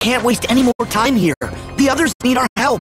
Can't waste any more time here. The others need our help.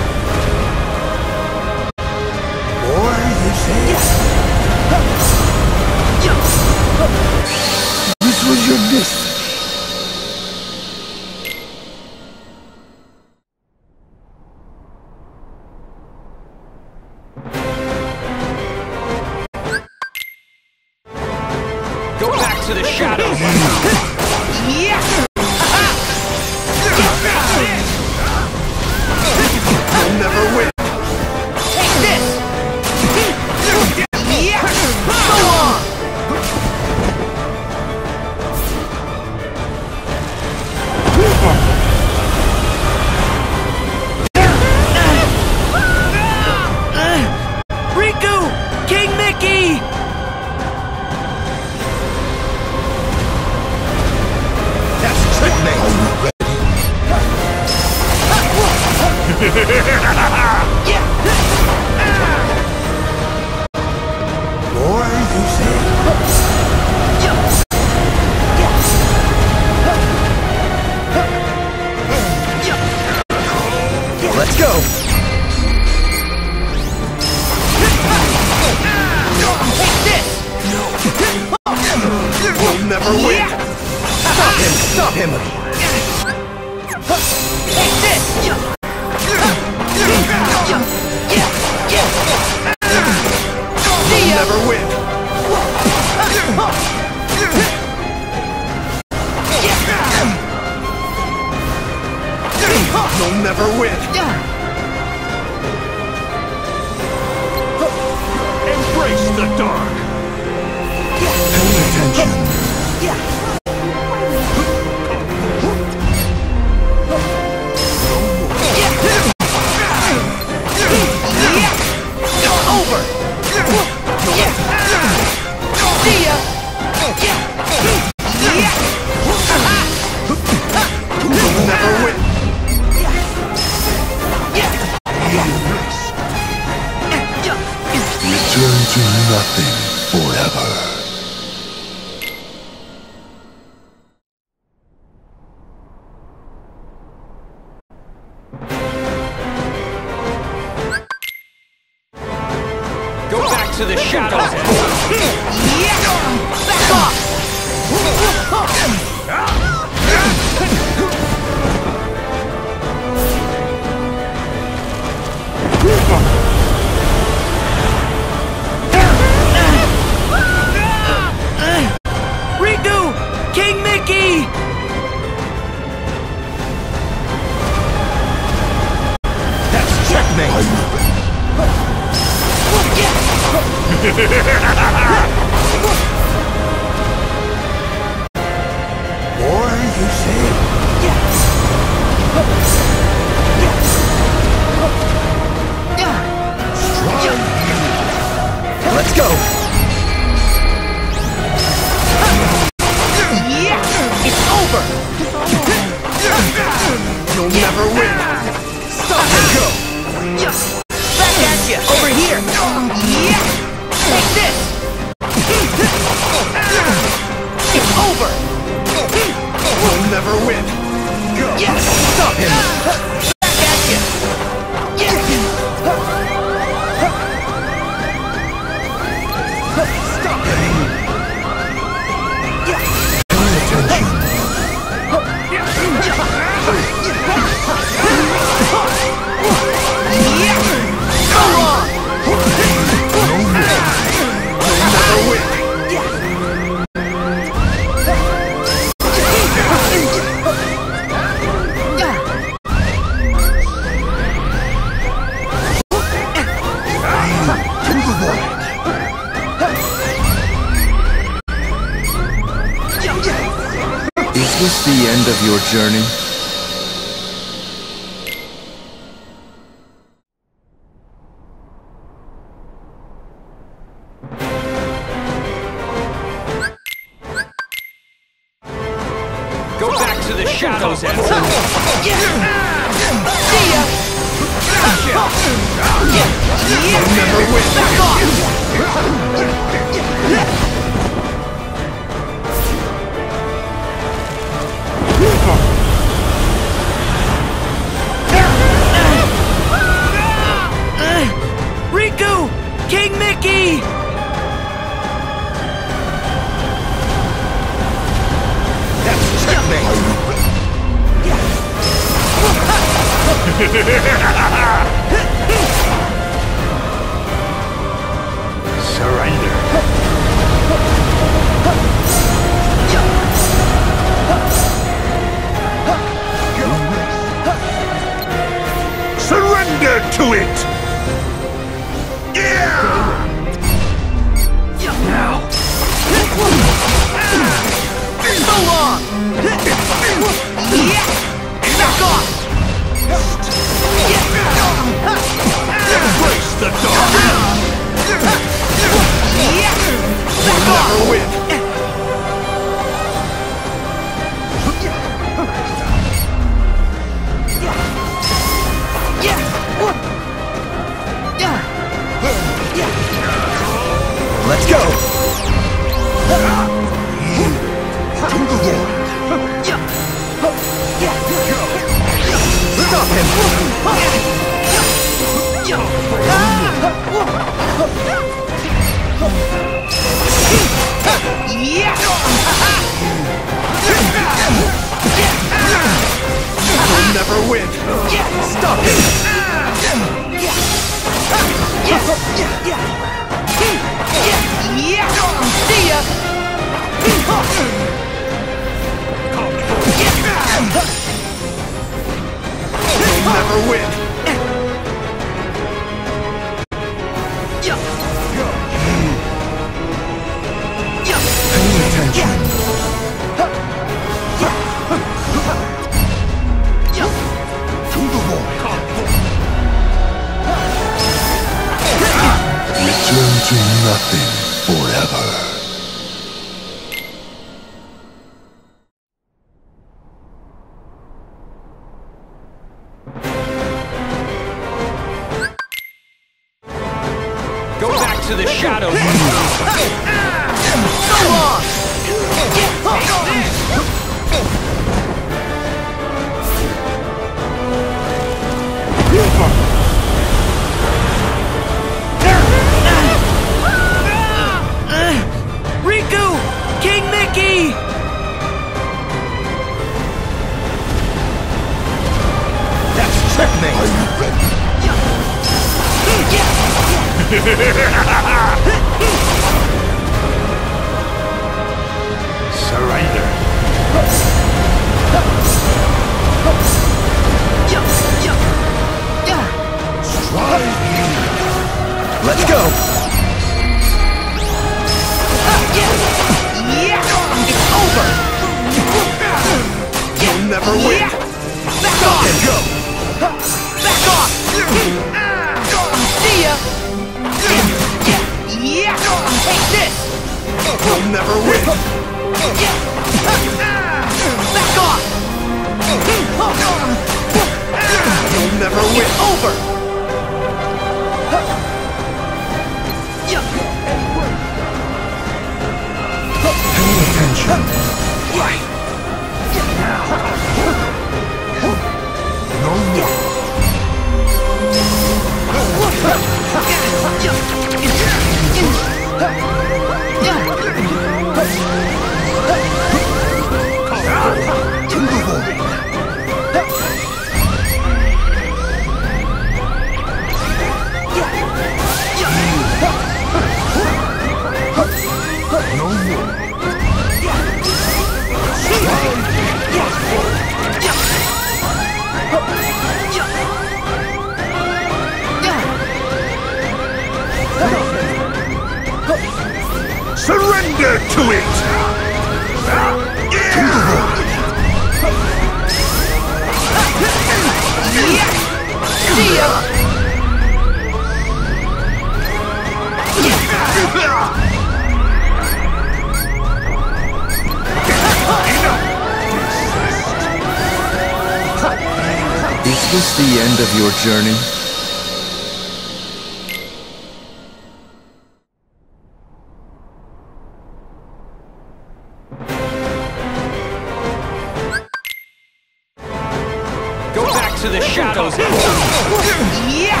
To the shadows. Yeah!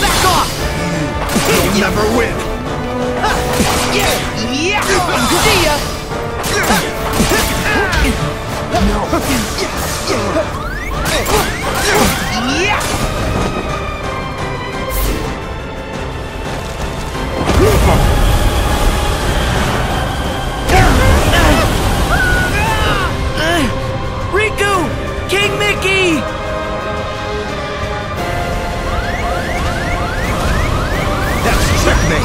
Back off! You'll never win! Yeah! See ya! No! Yeah! me.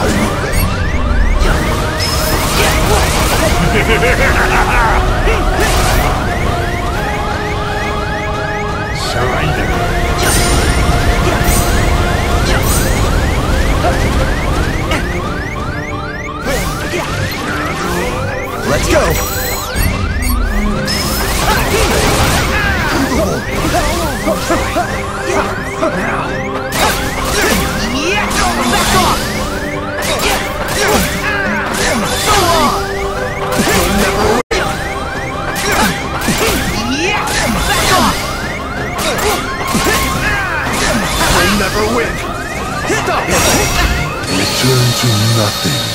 Surrender. Let's go! To nothing.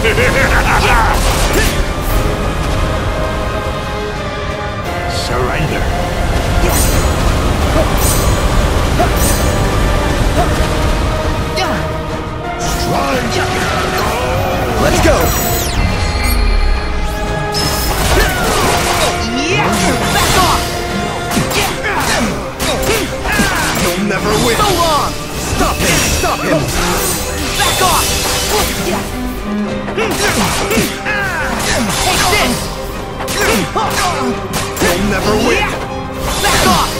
Surrender. Strike. Let's go. Back off. You'll never win. So long. Stop him. Stop him. Back off. You'll never win! Back off!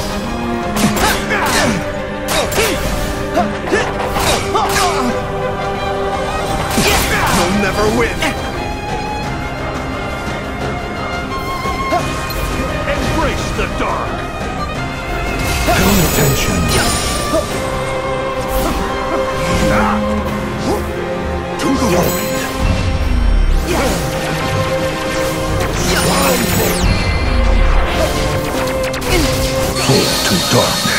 They'll never win! Embrace the dark! Pay attention! Ah. To the glory! Hold to darkness.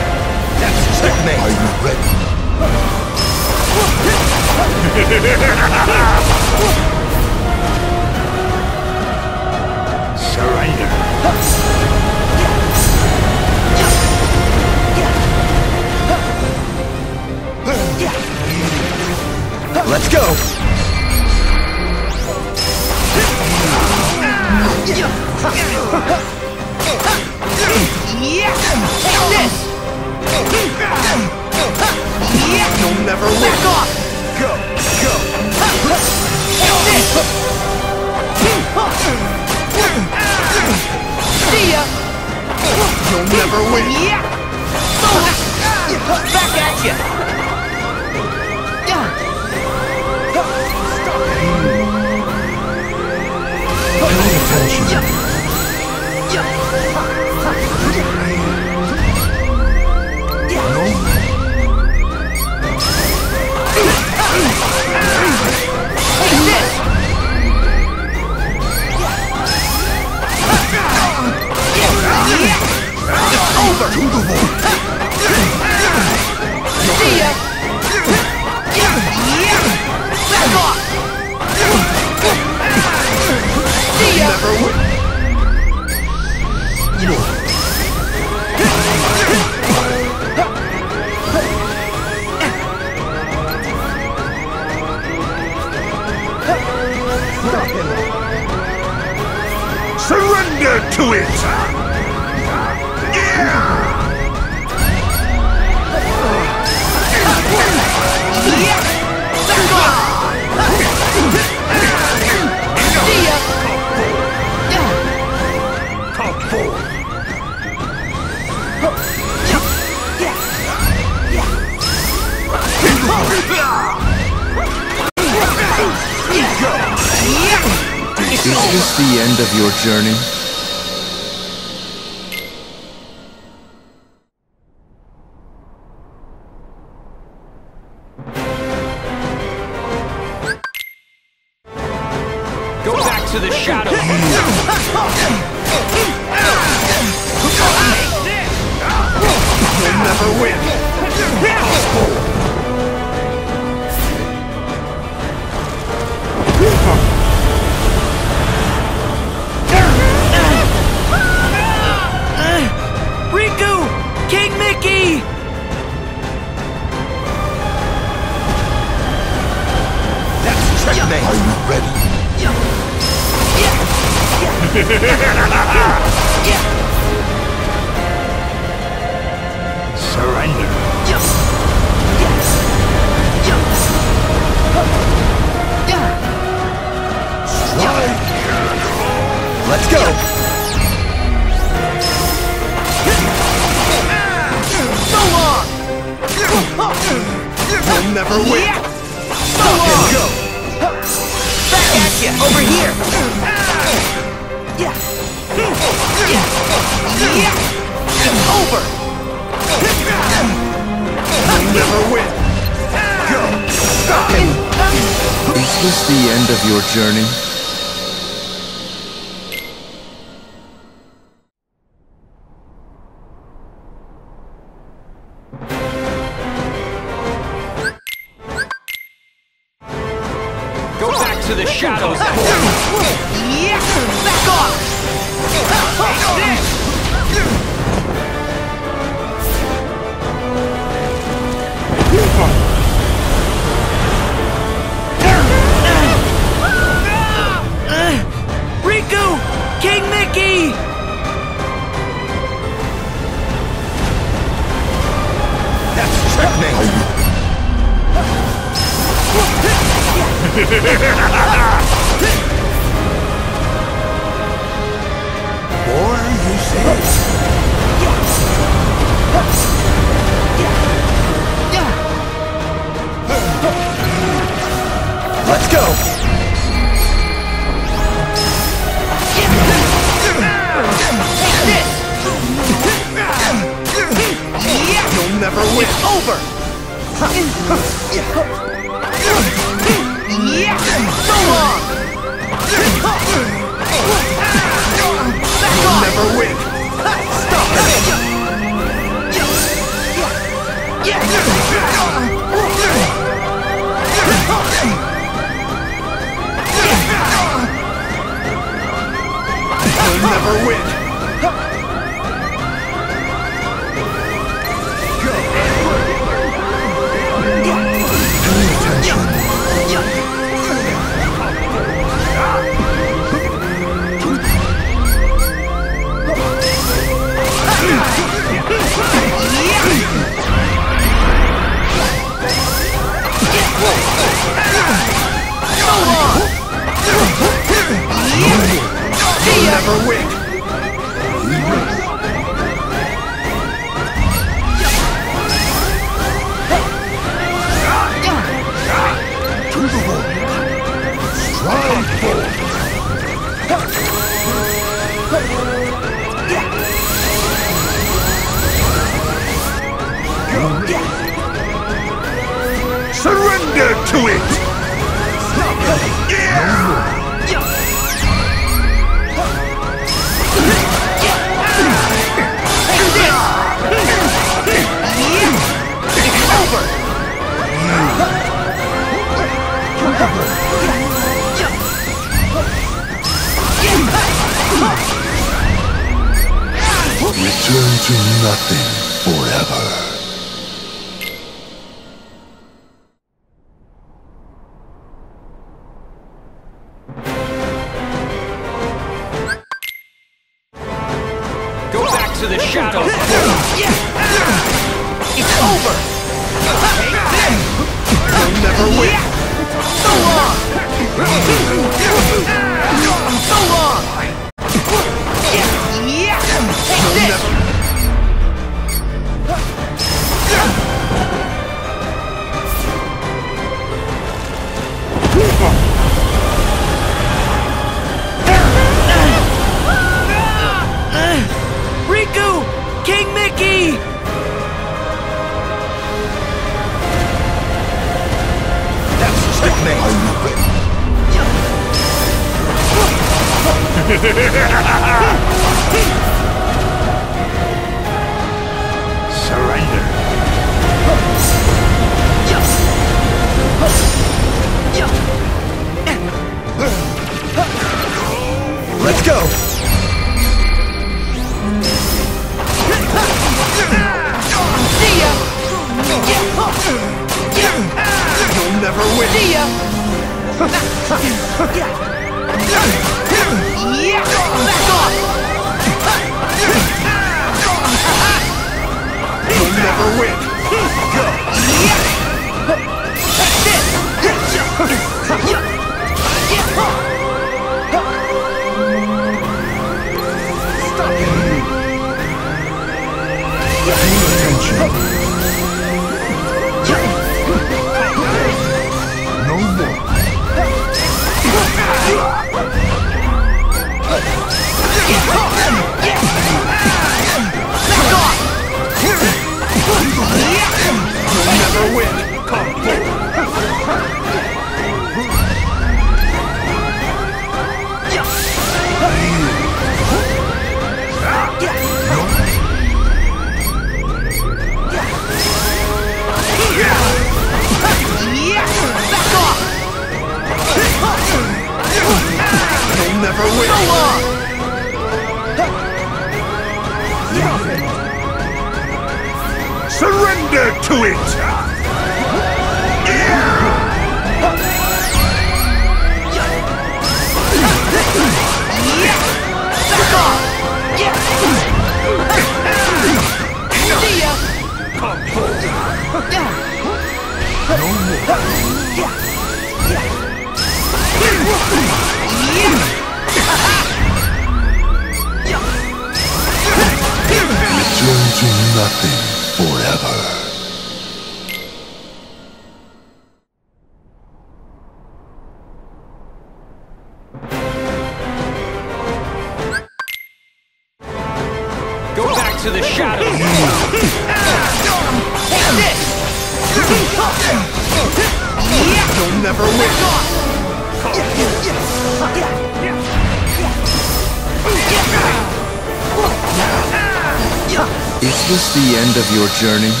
Journey?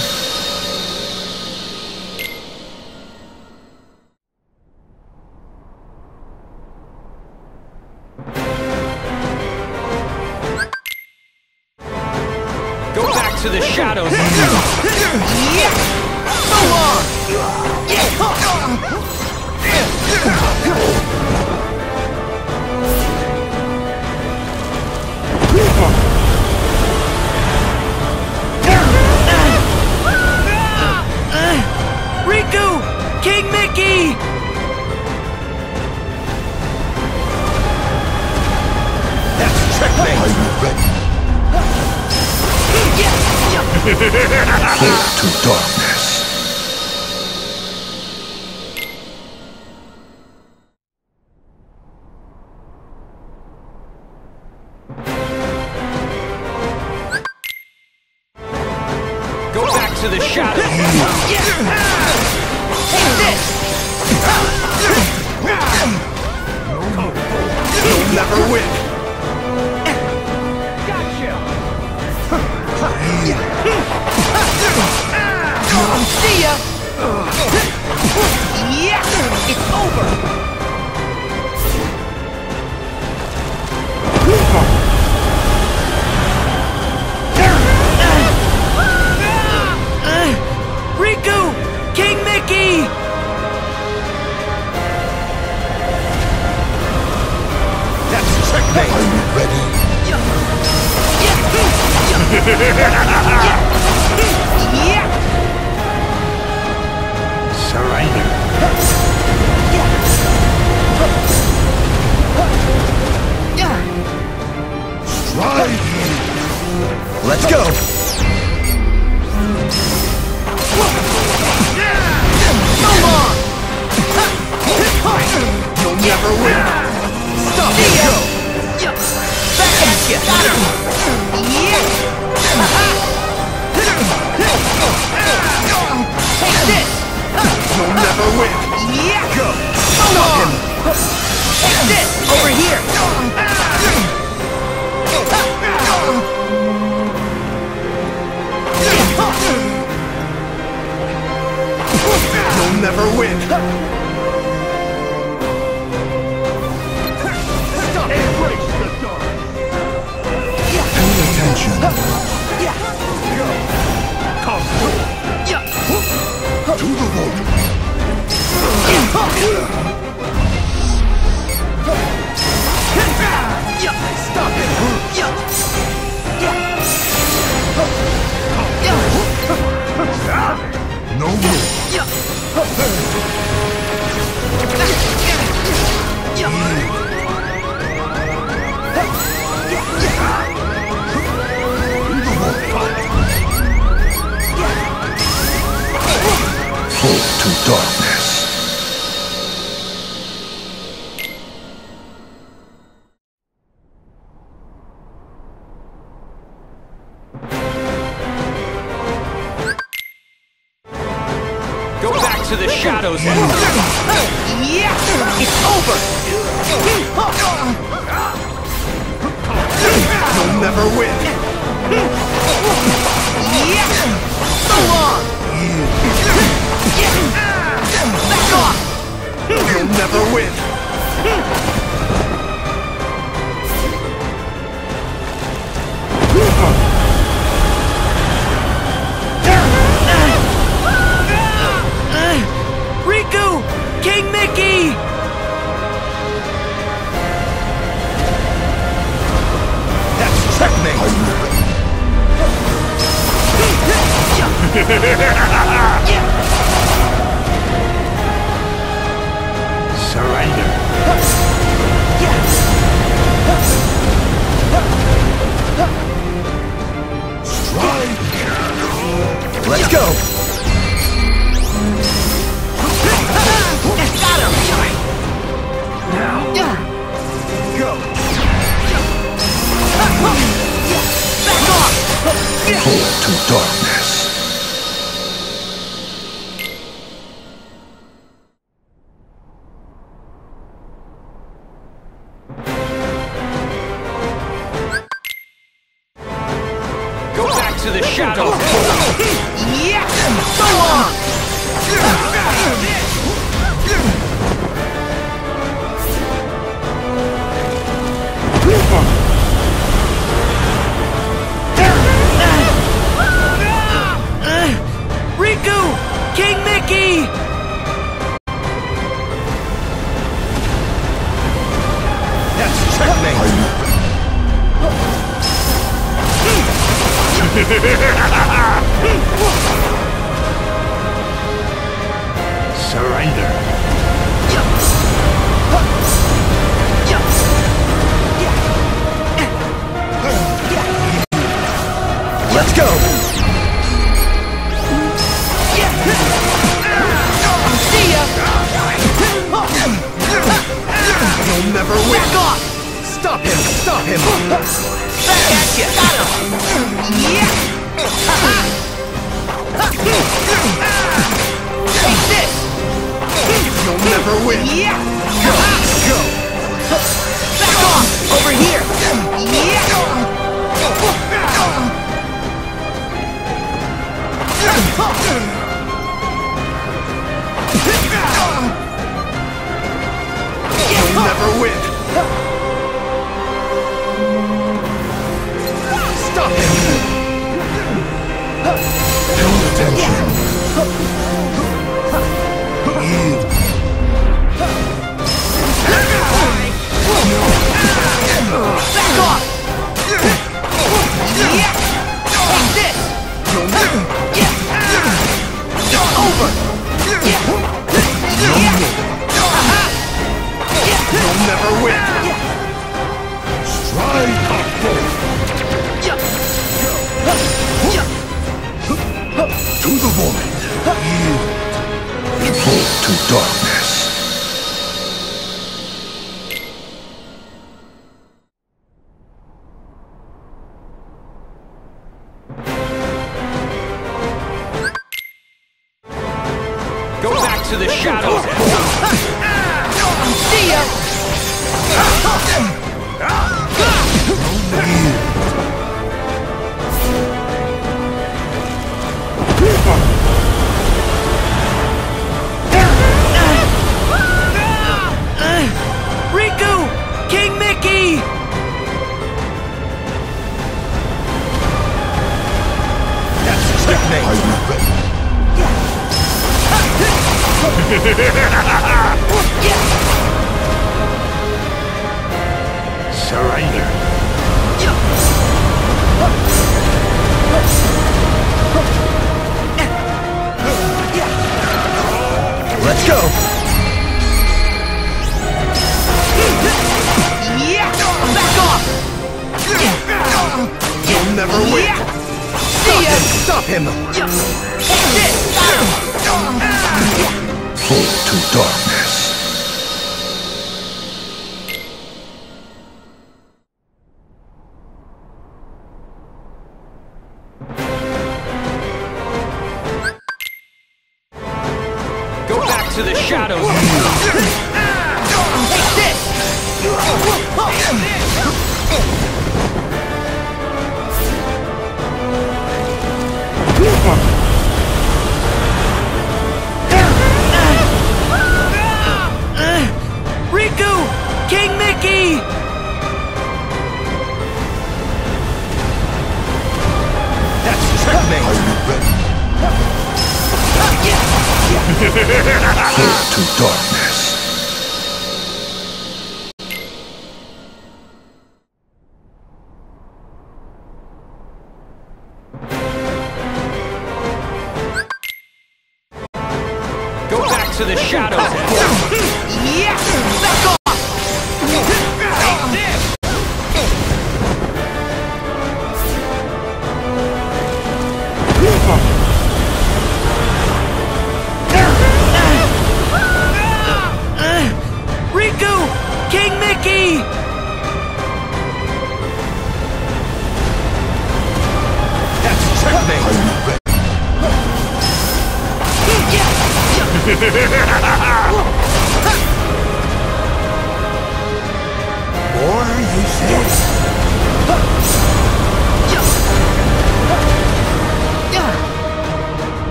Fall to darkness.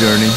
Journey?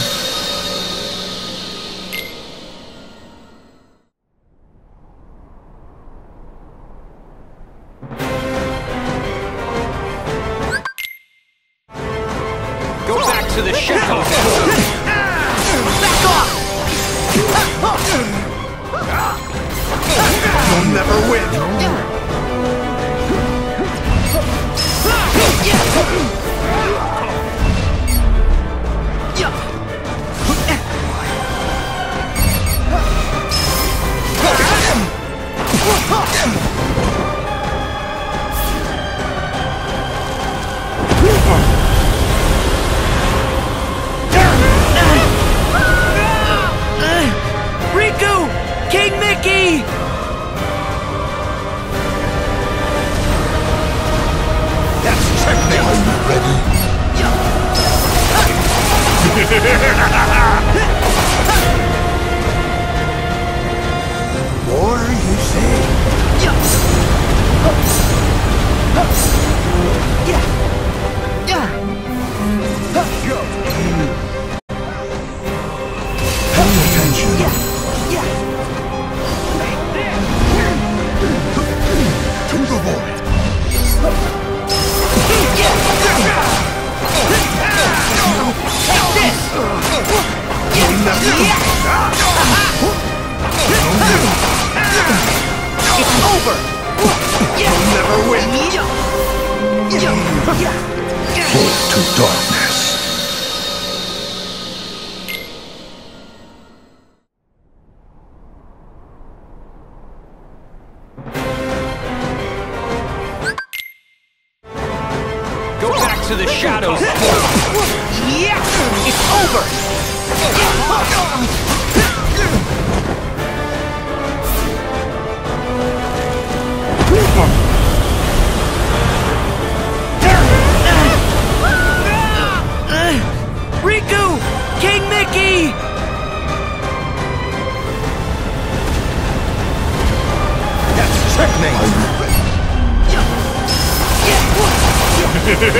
Let's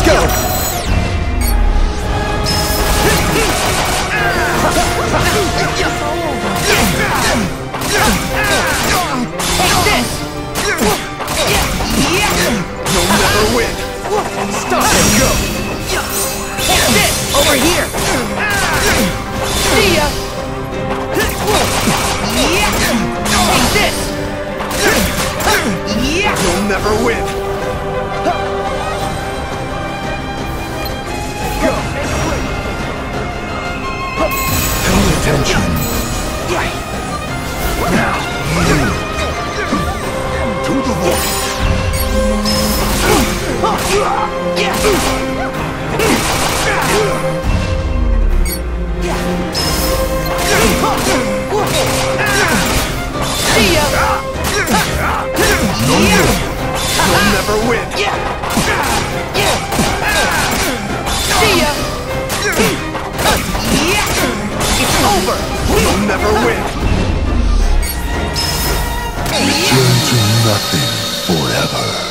go! Take this! You'll never win! Stop and go! That's it! Over here! See ya! Take this! You'll never win! Go! Pay attention! See never win! Return to nothing forever.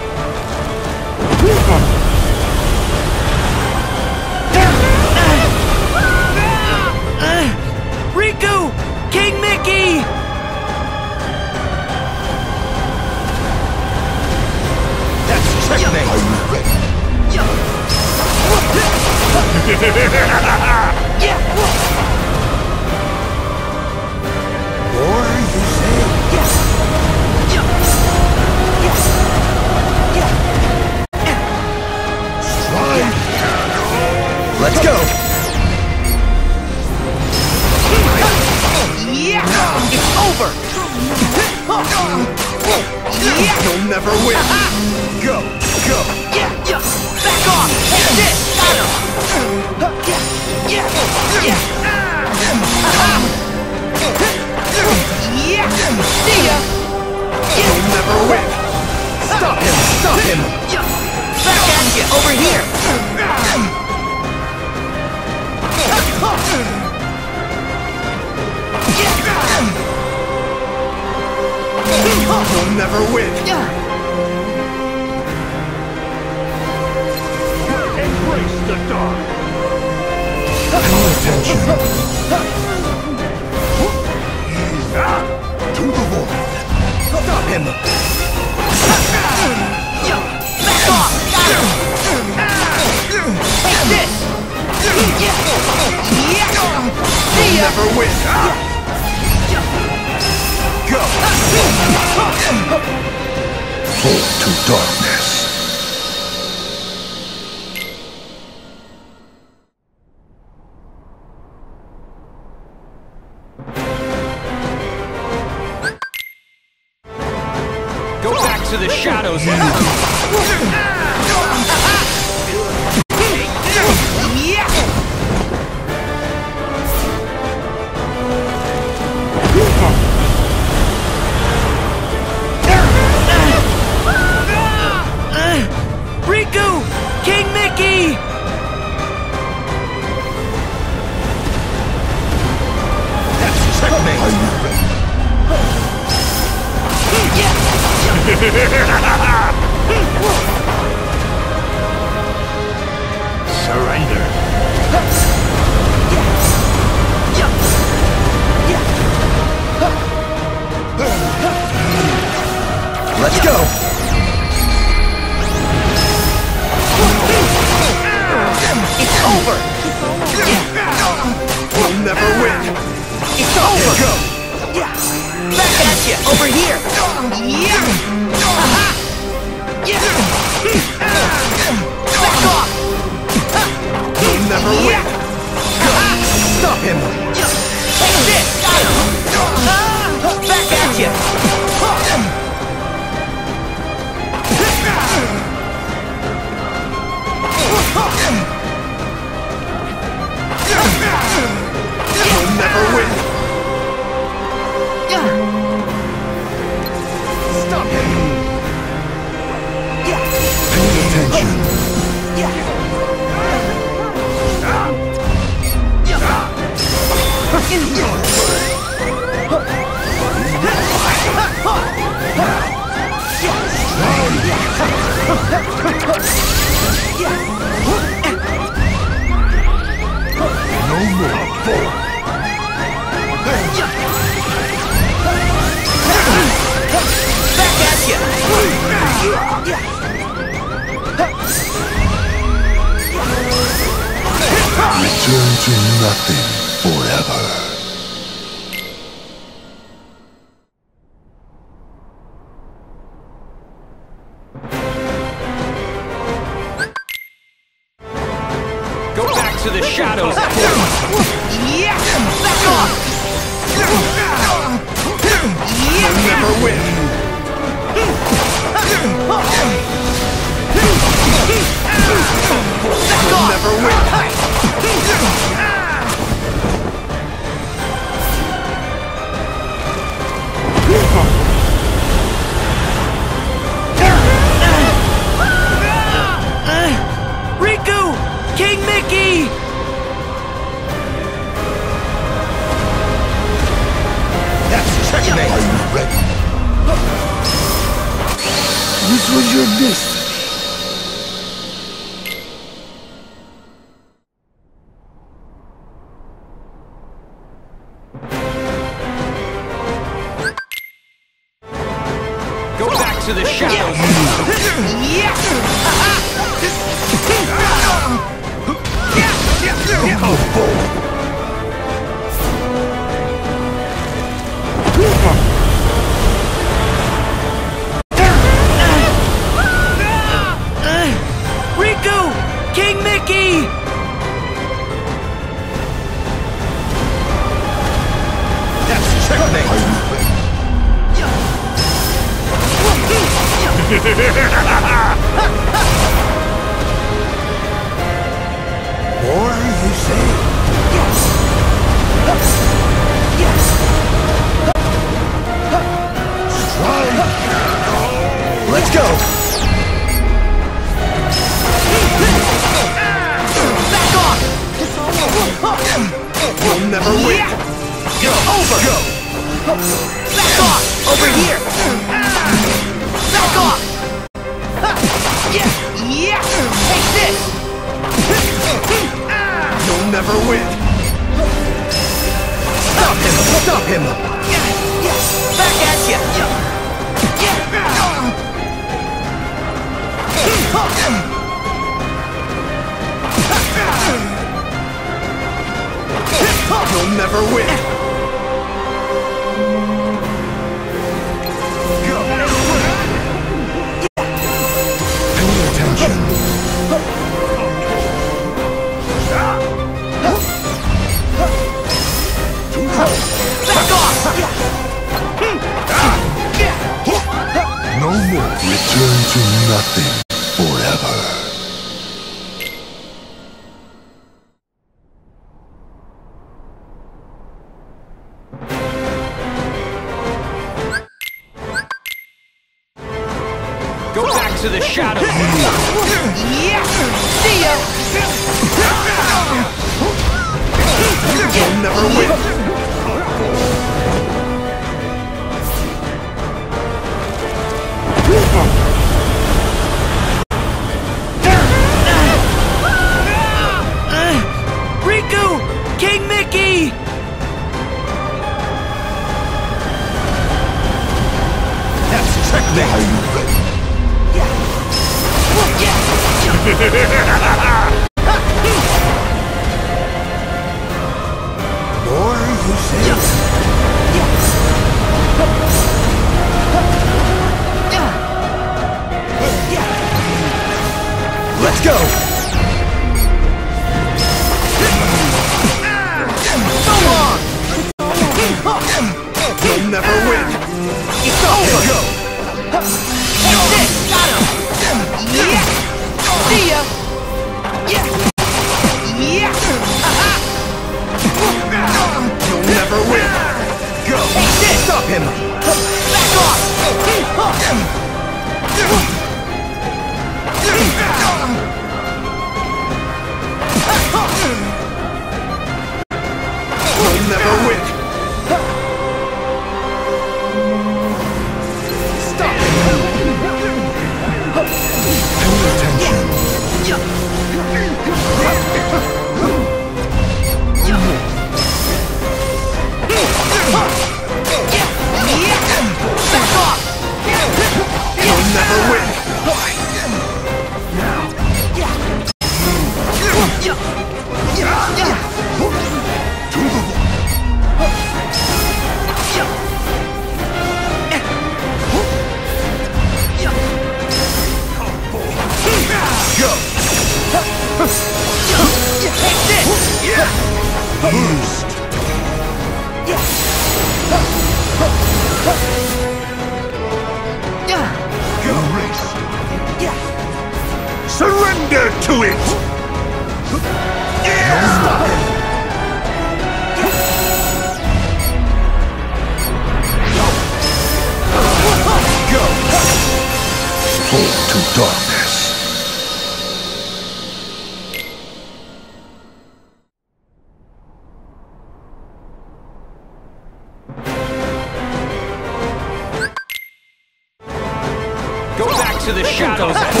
To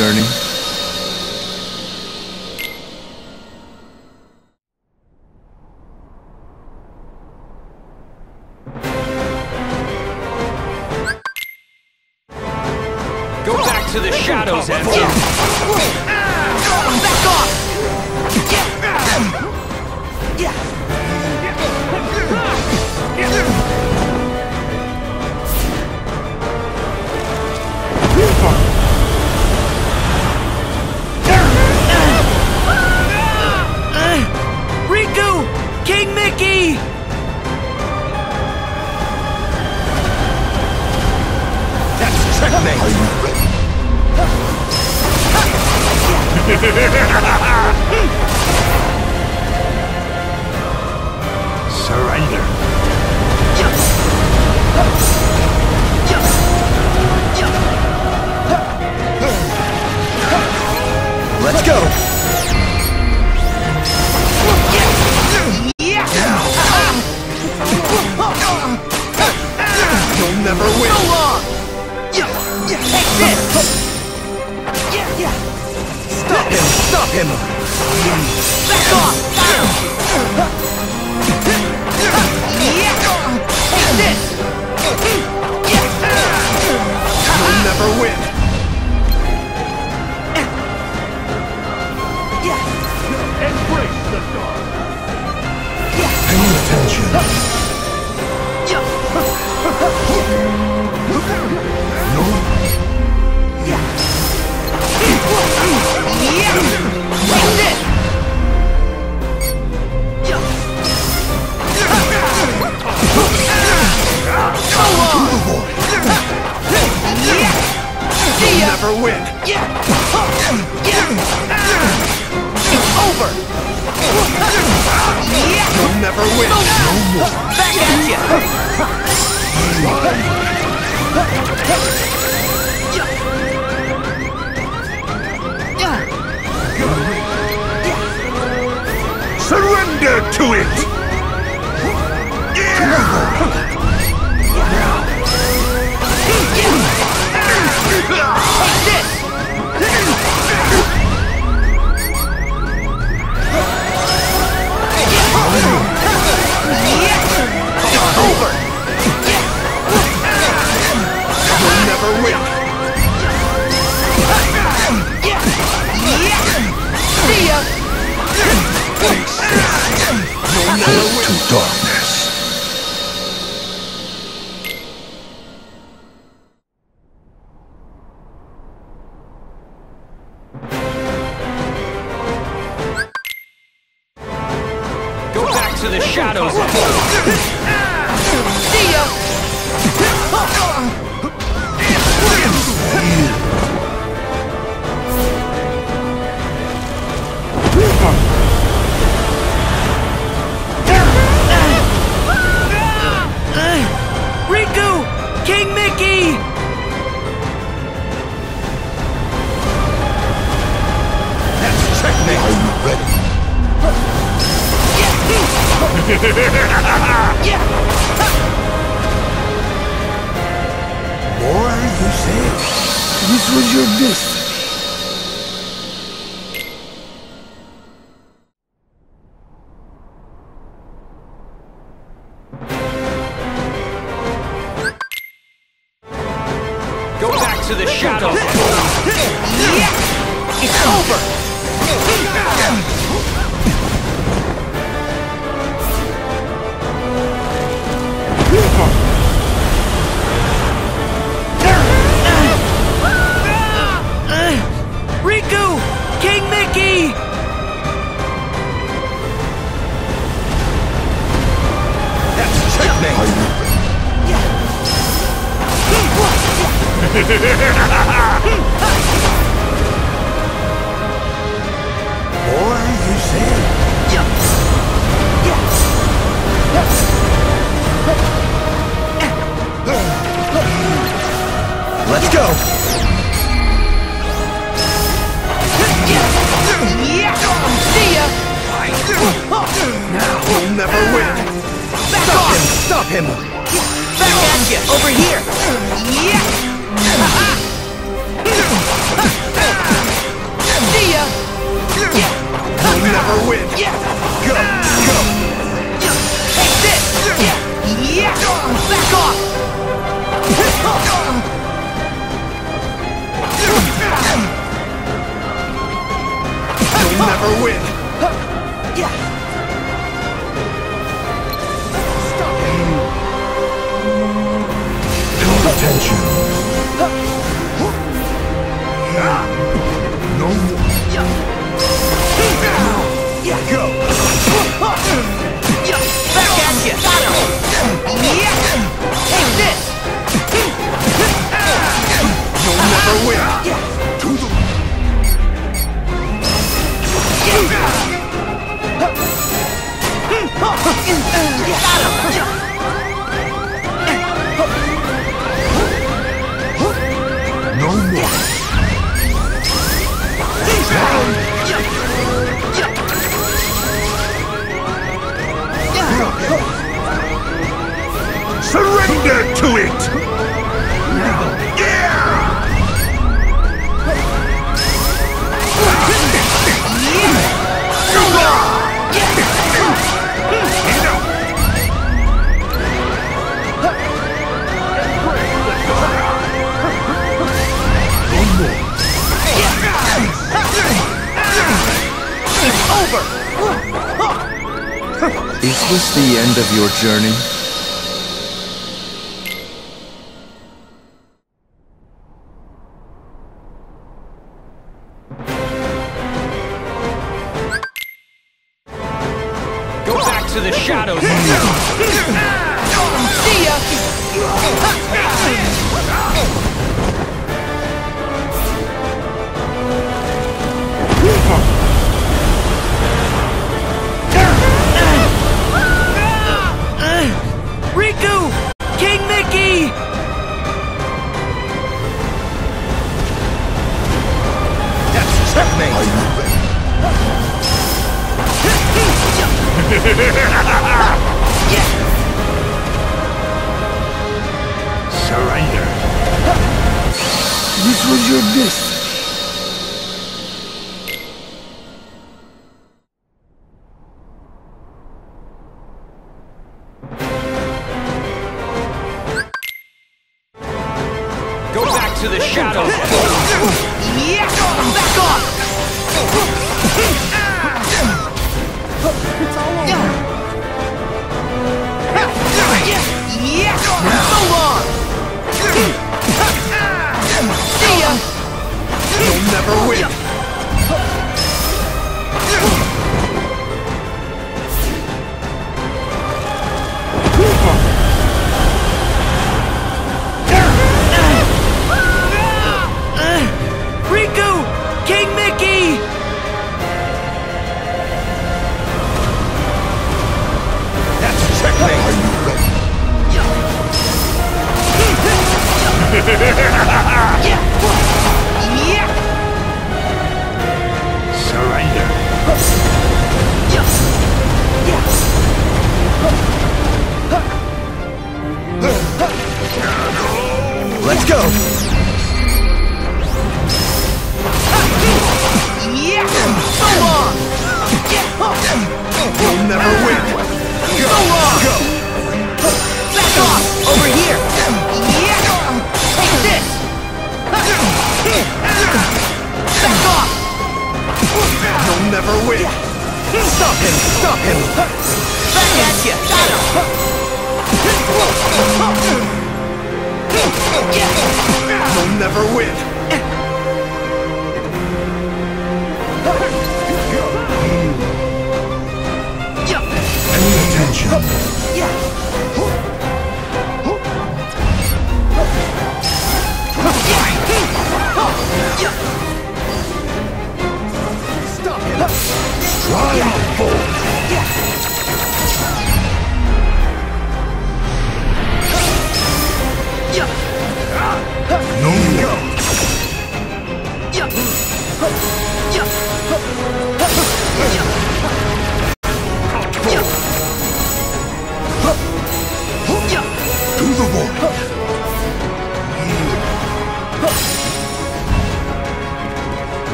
journey? journey? Go back to the shadows! Hmm. yes! Surrender. This was your best.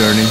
Journey?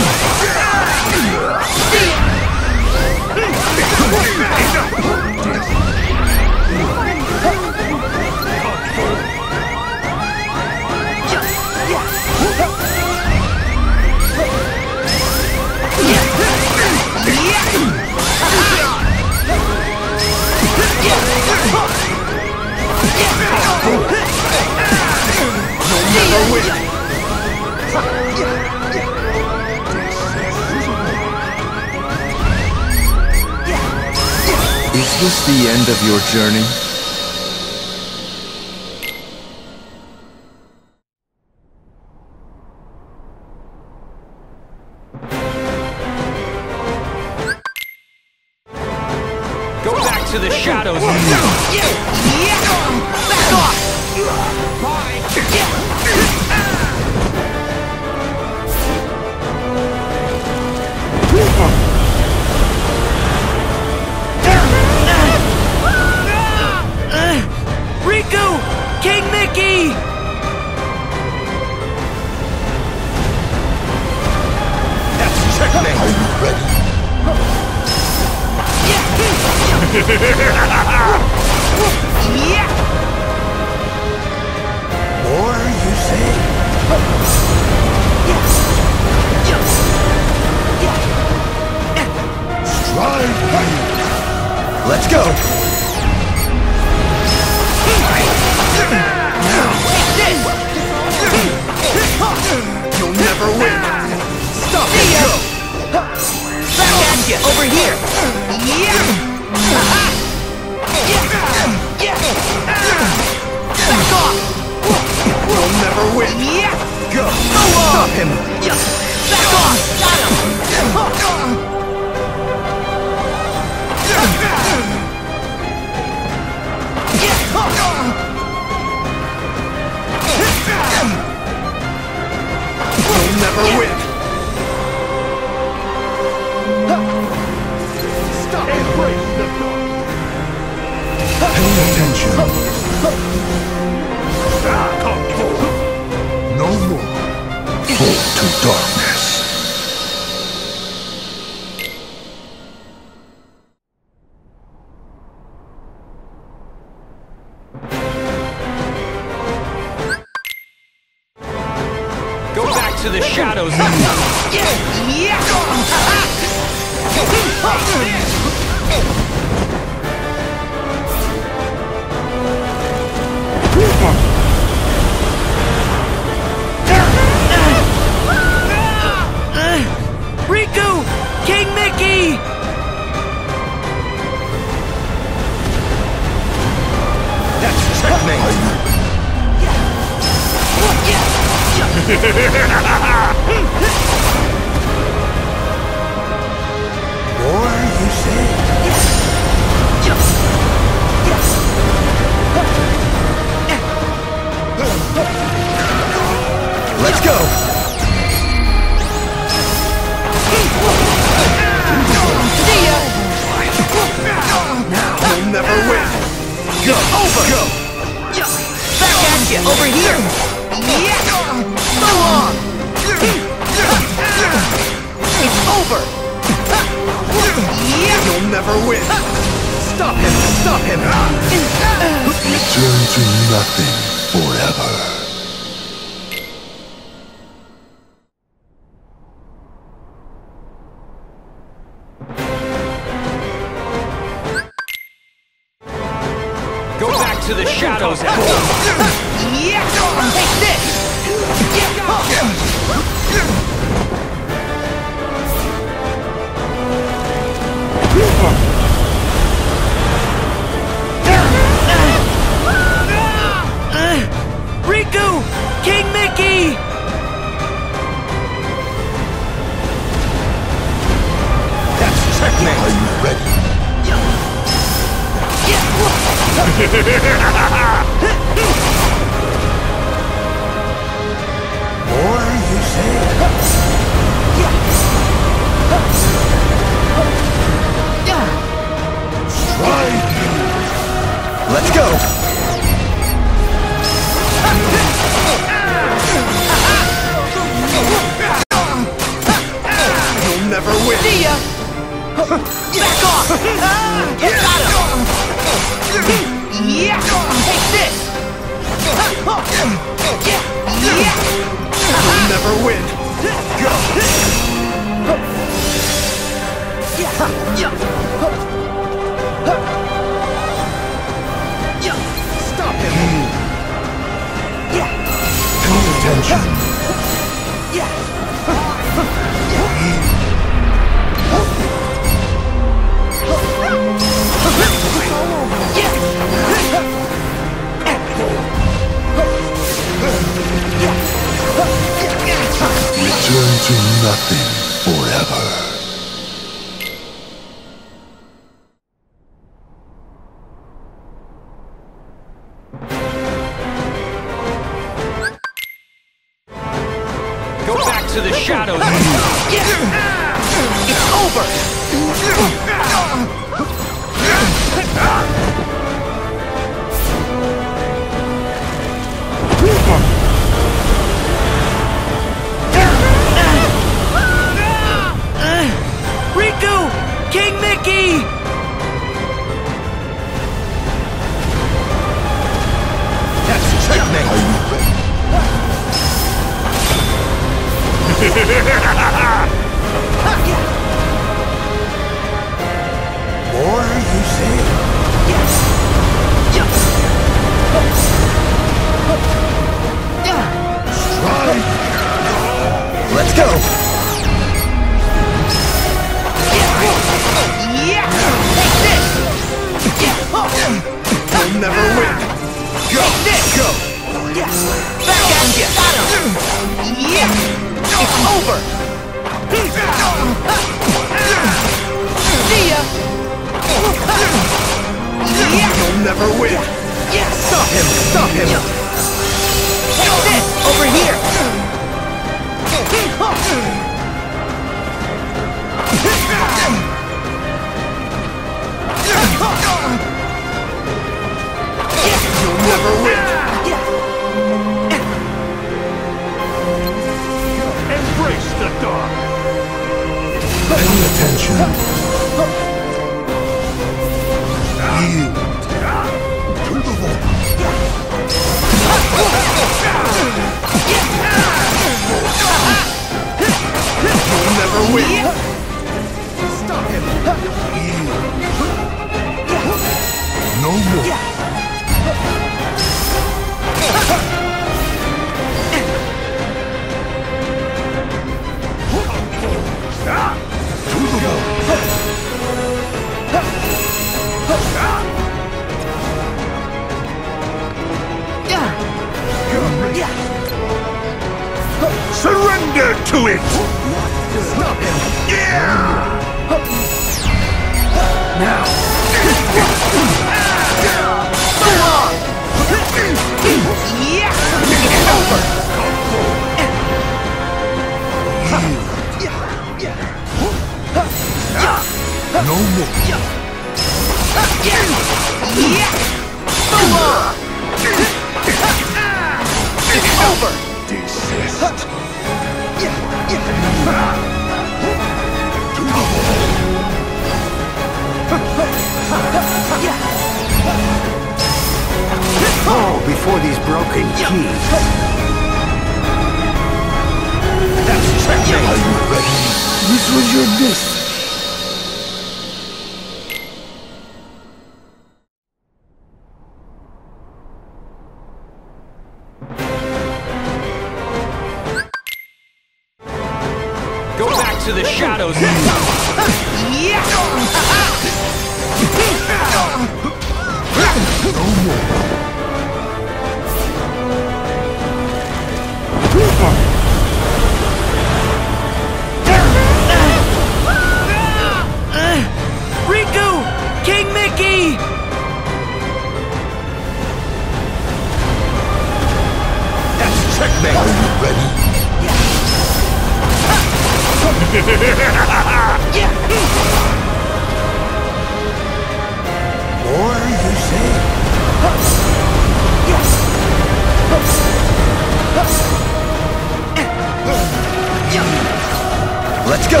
Let's go!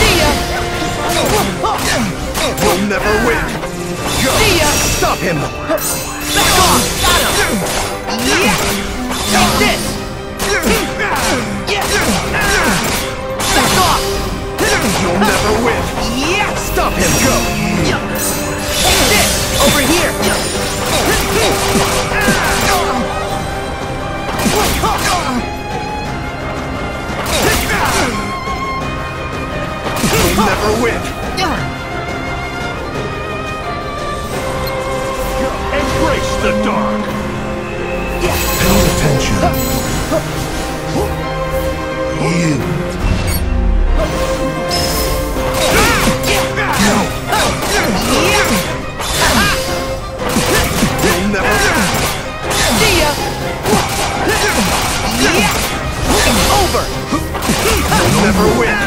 See ya! You'll never win! Go! See ya! Stop him! Back off! Got him! Take this! Yeah! Back off! You'll never win! Yeah! Stop him! Go! Take this! Over here! You'll never win! Embrace the dark! Pay attention. You'll never win!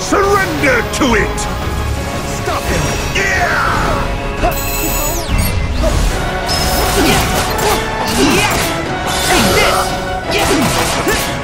Surrender to it! Stop him! Yeah! Take this! Go!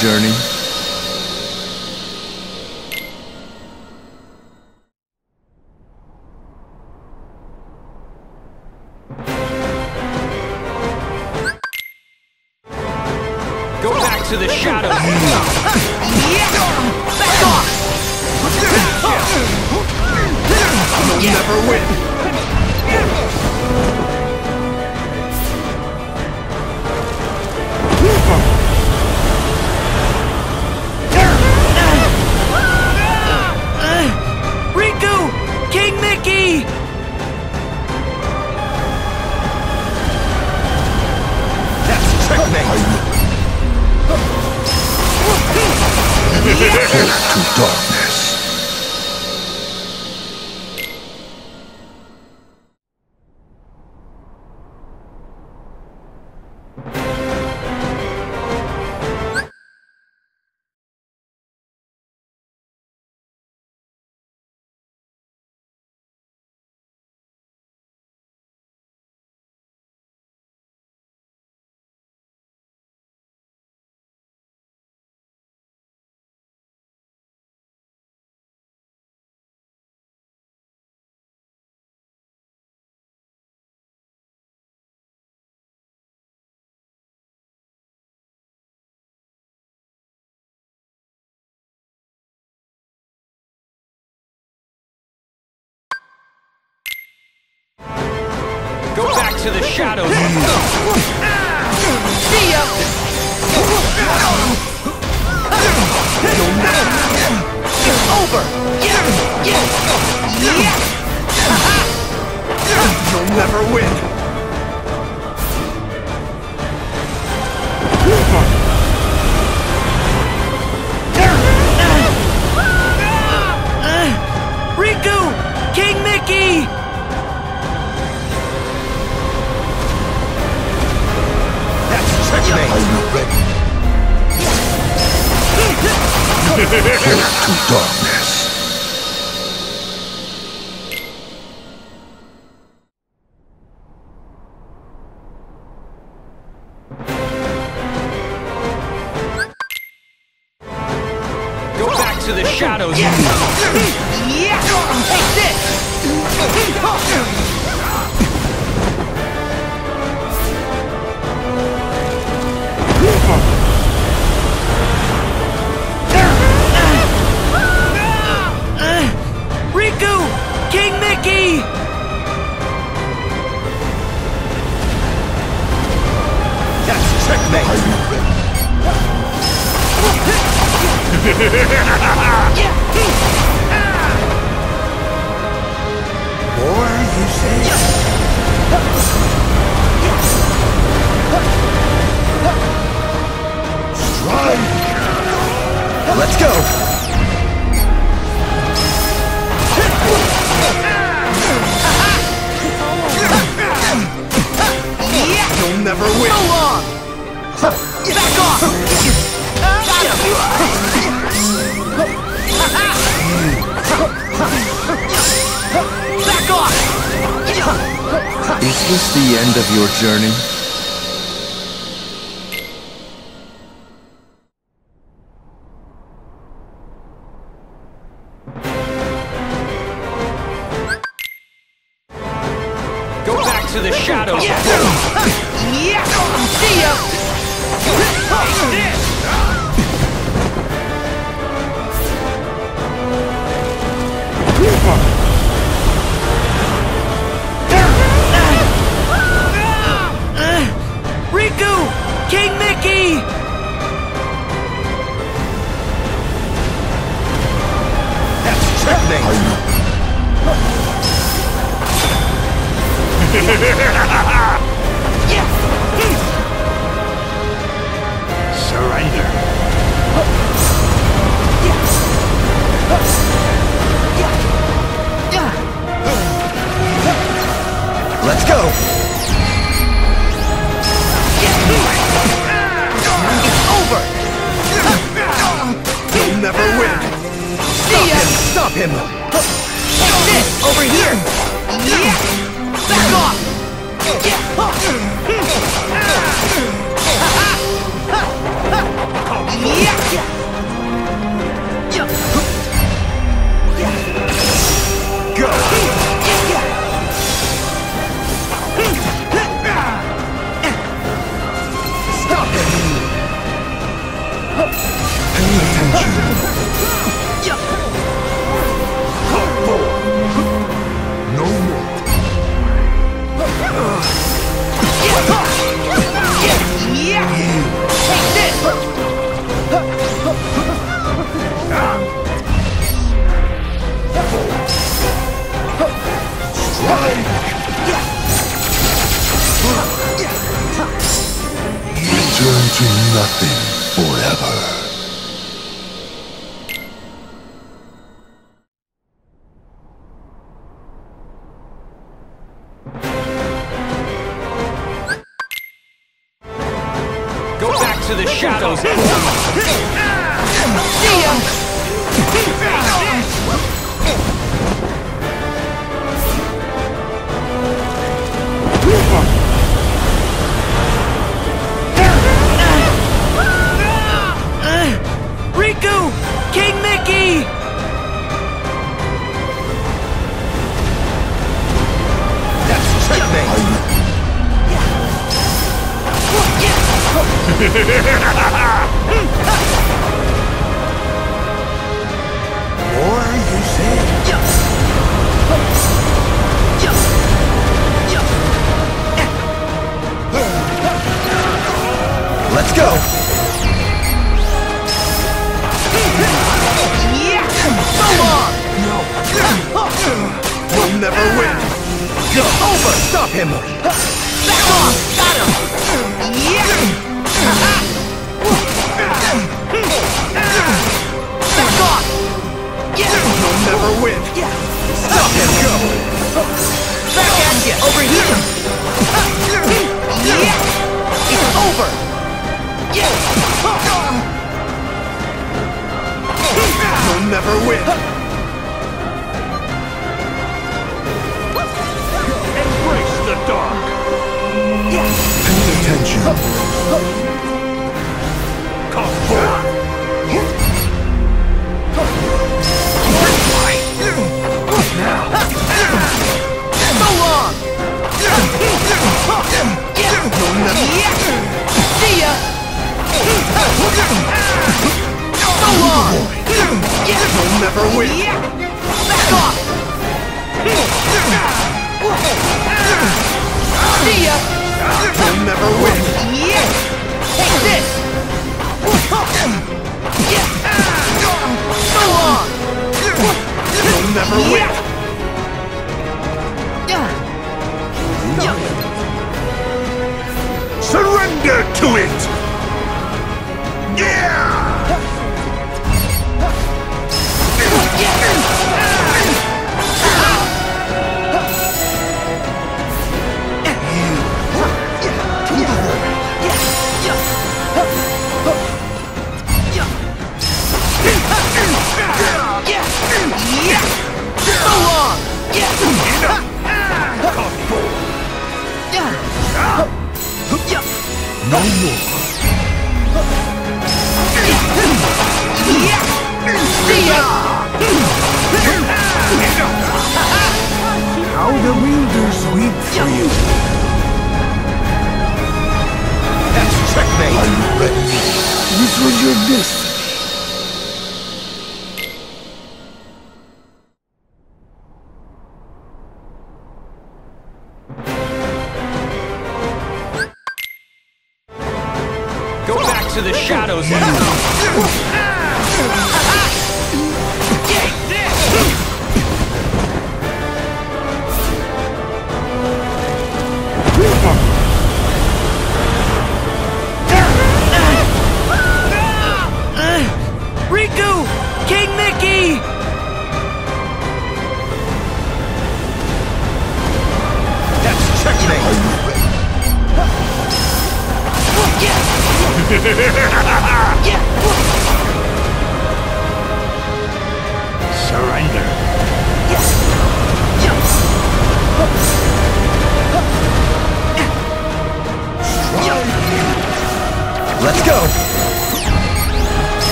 Journey? This the end of your journey?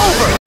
Over!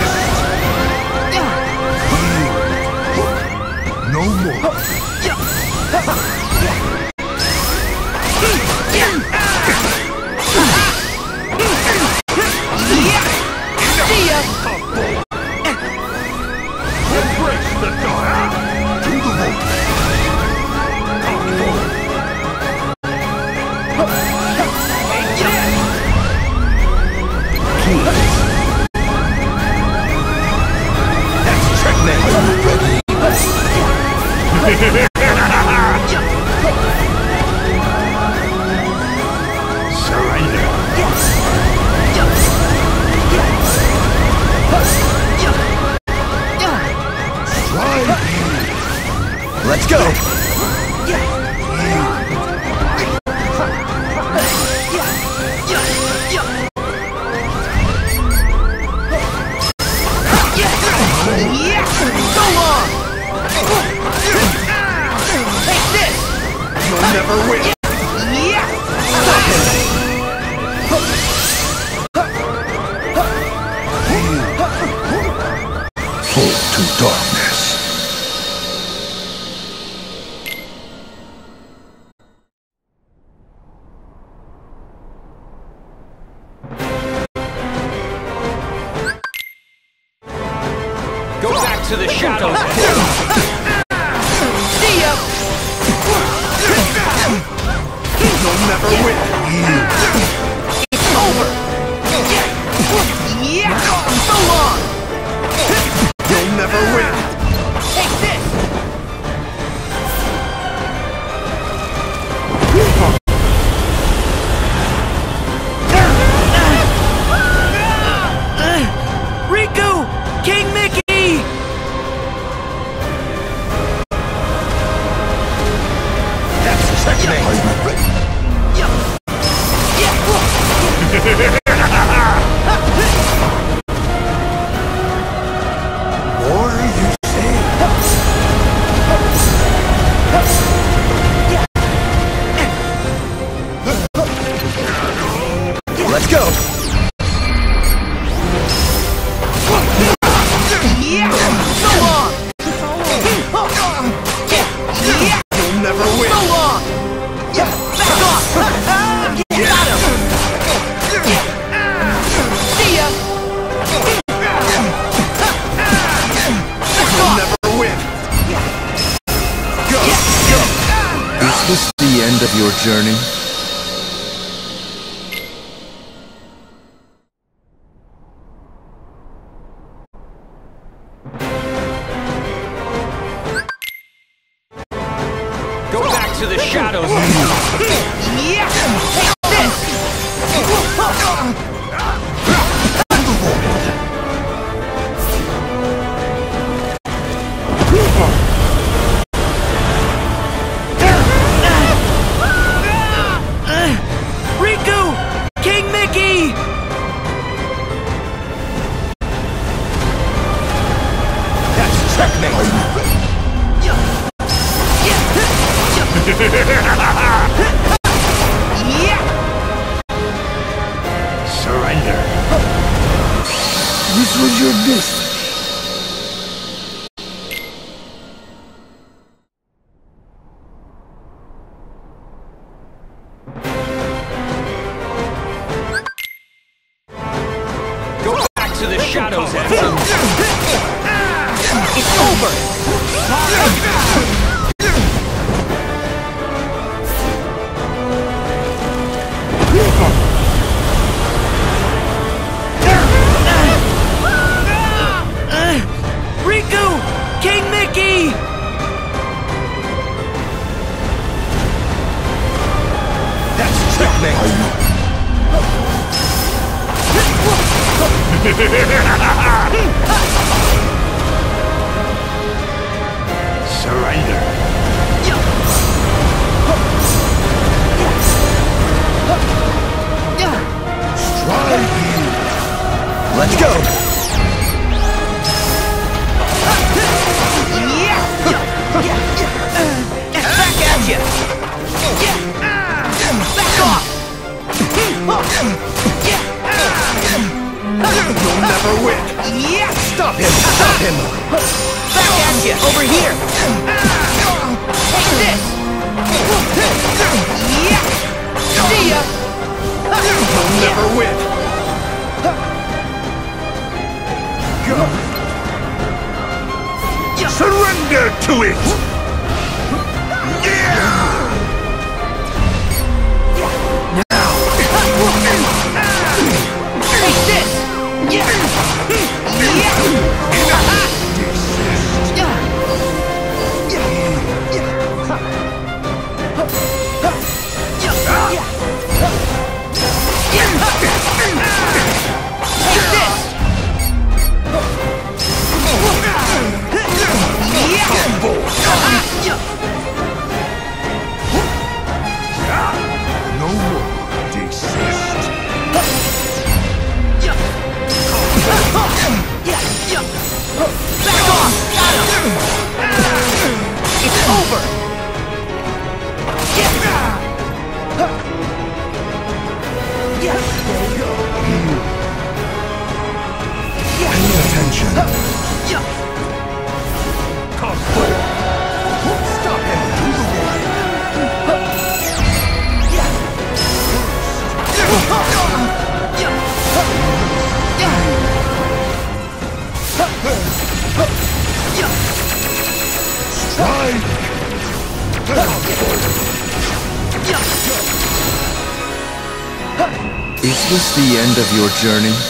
Your journey?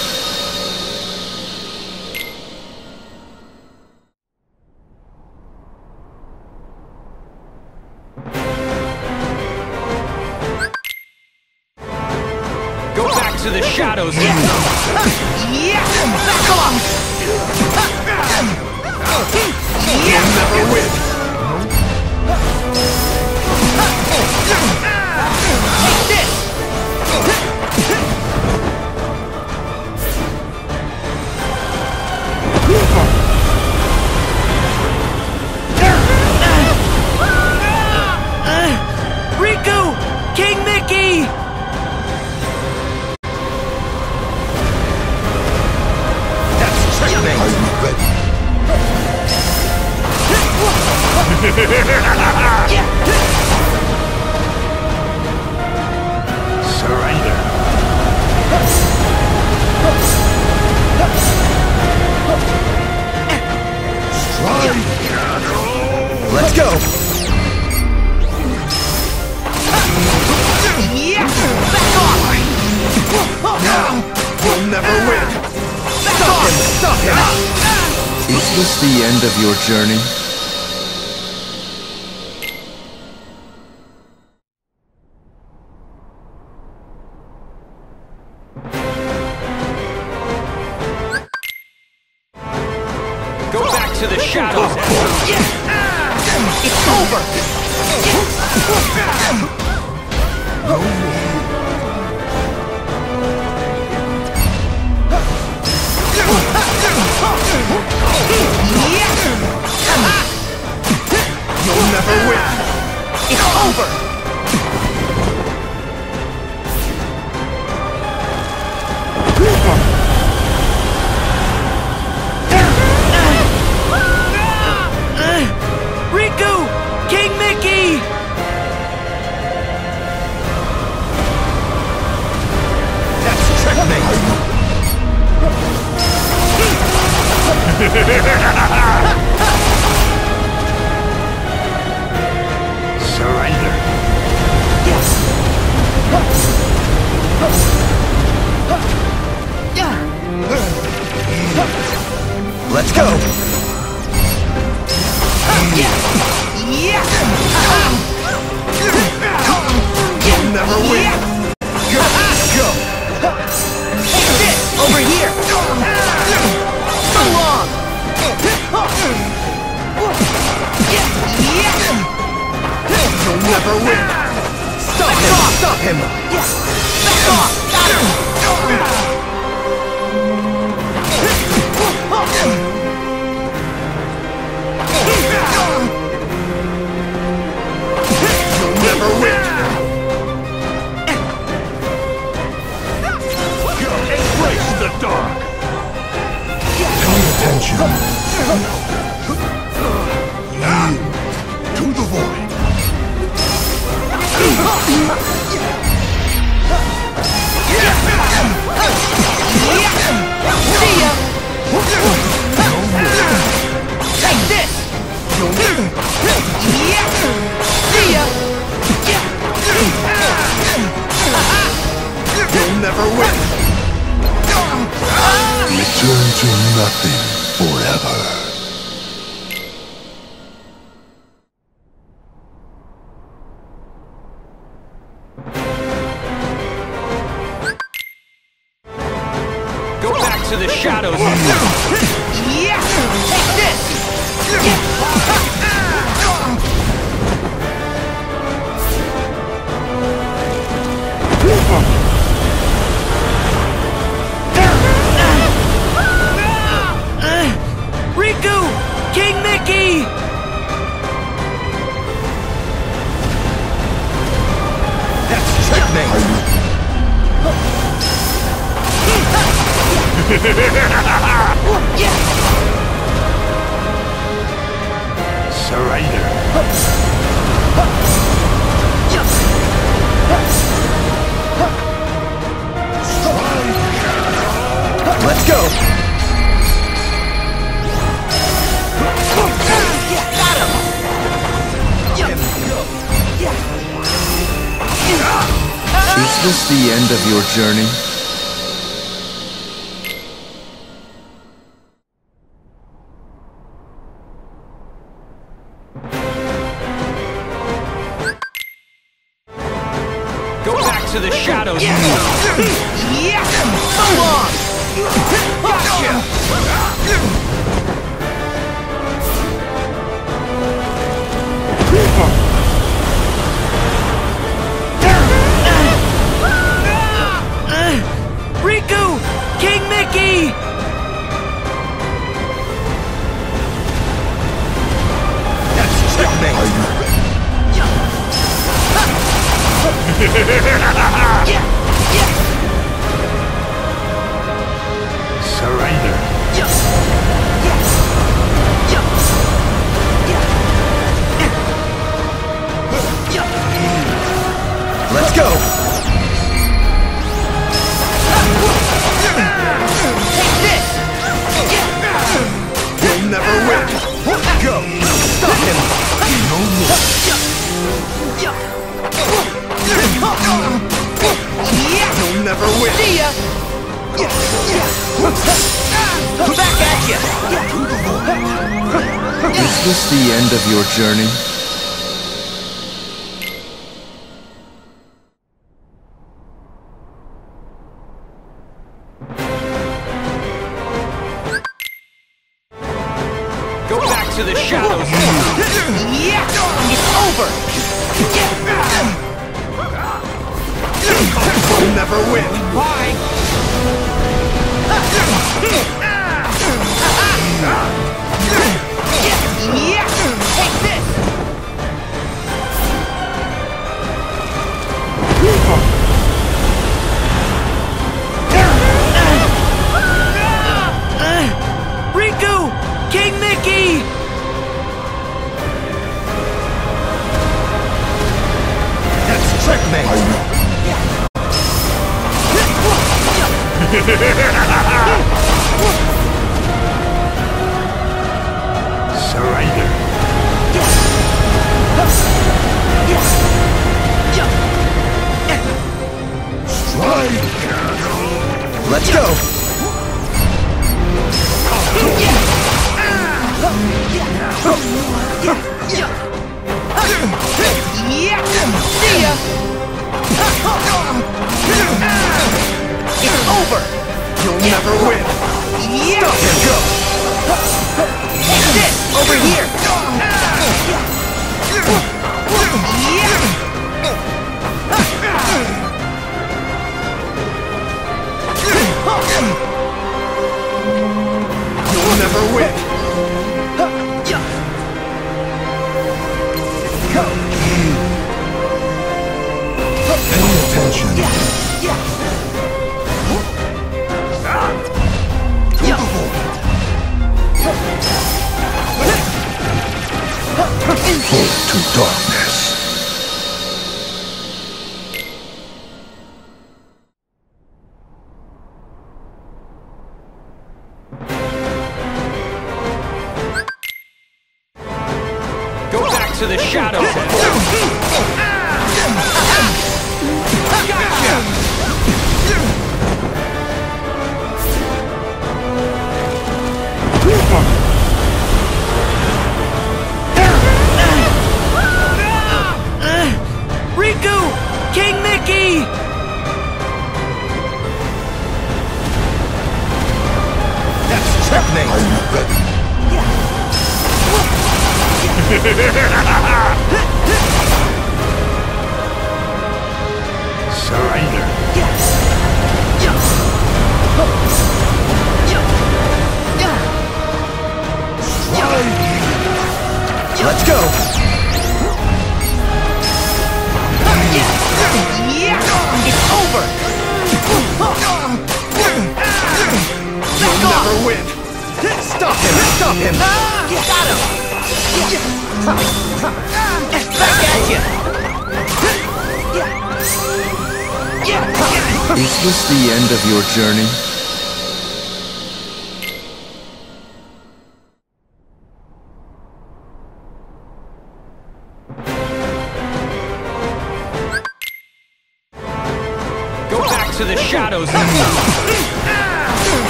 Journey?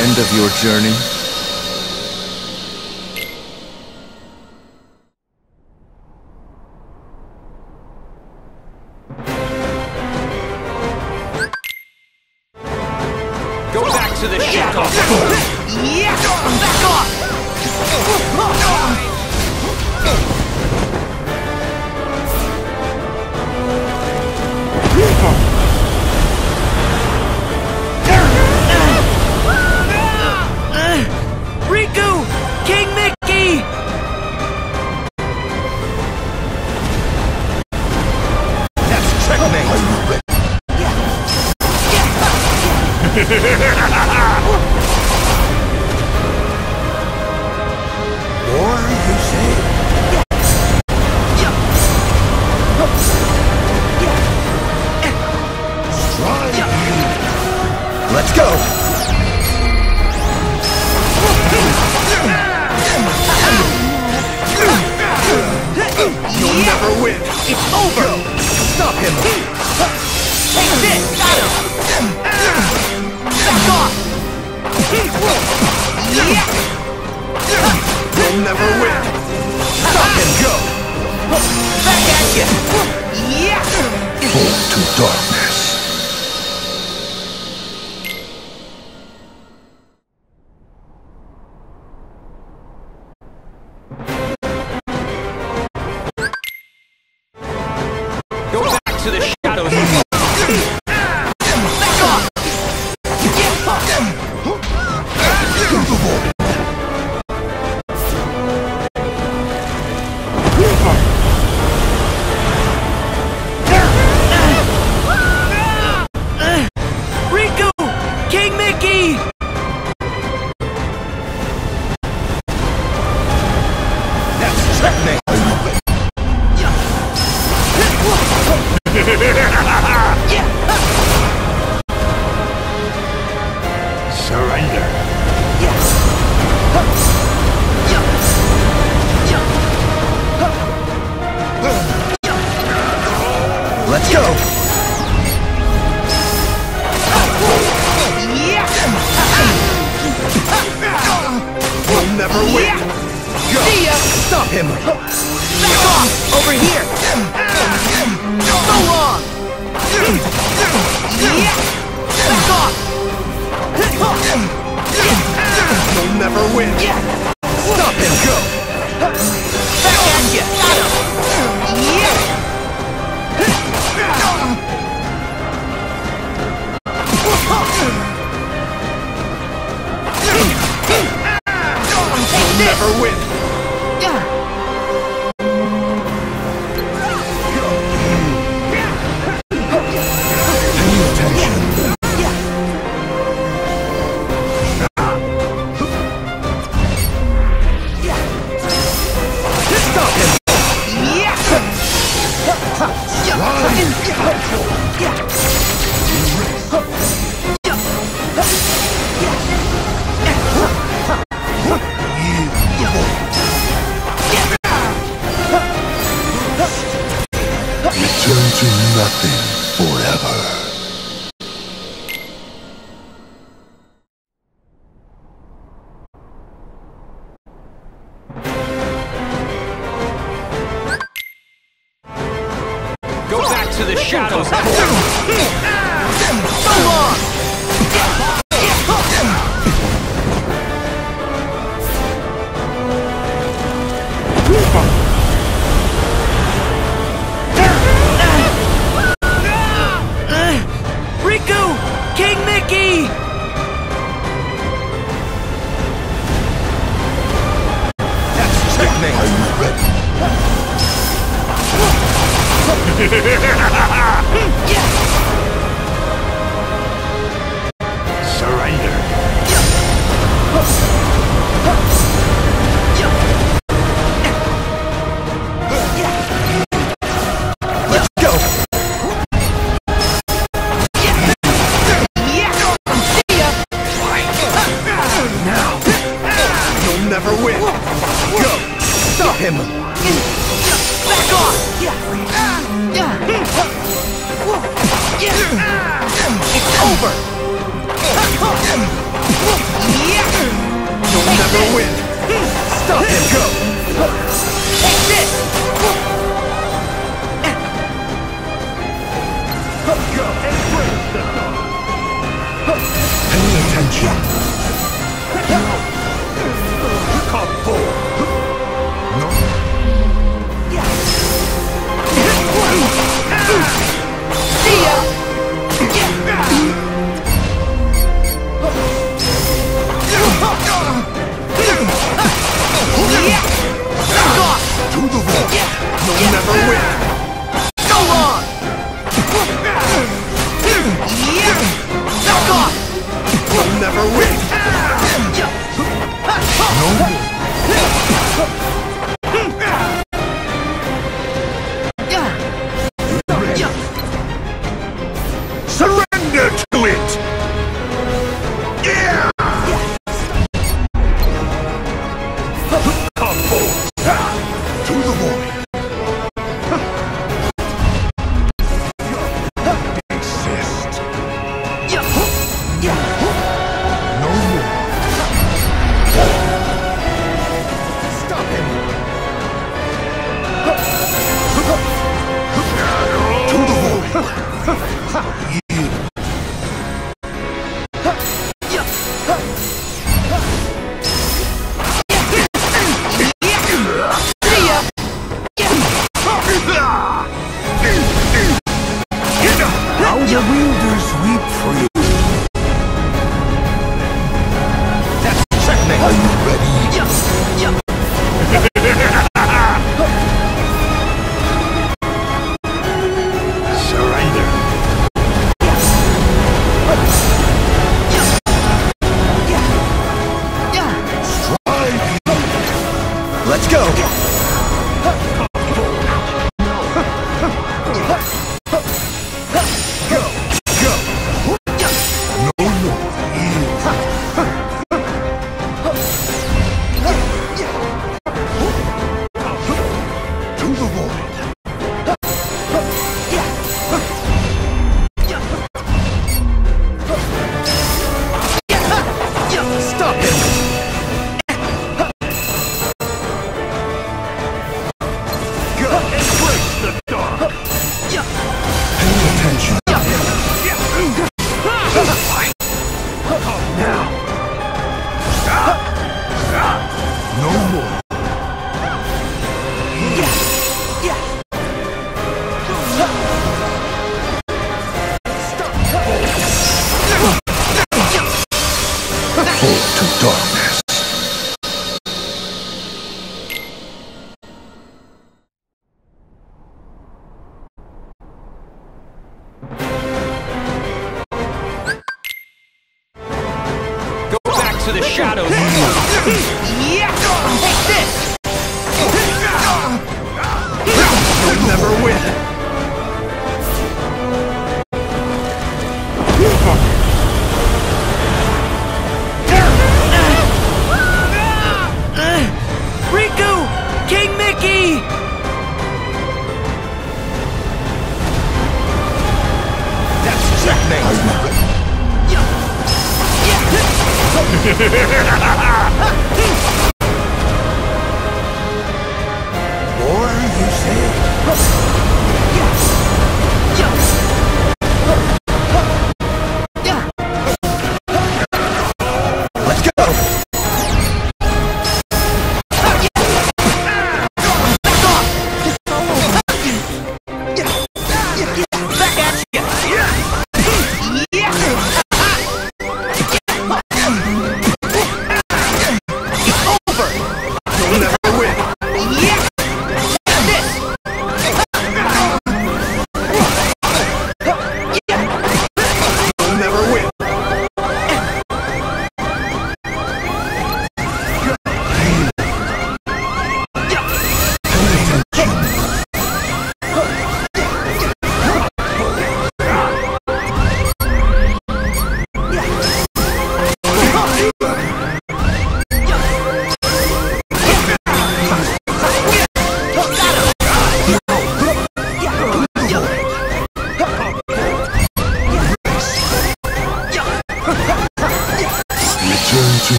End of your journey?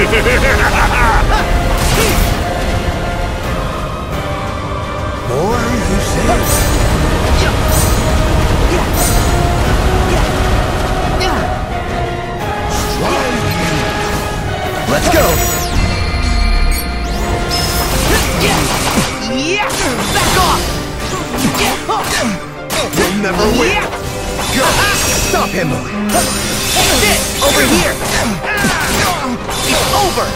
More Let's go! Back off! We'll never win! Go! Stop him! Take this! Over here! is over!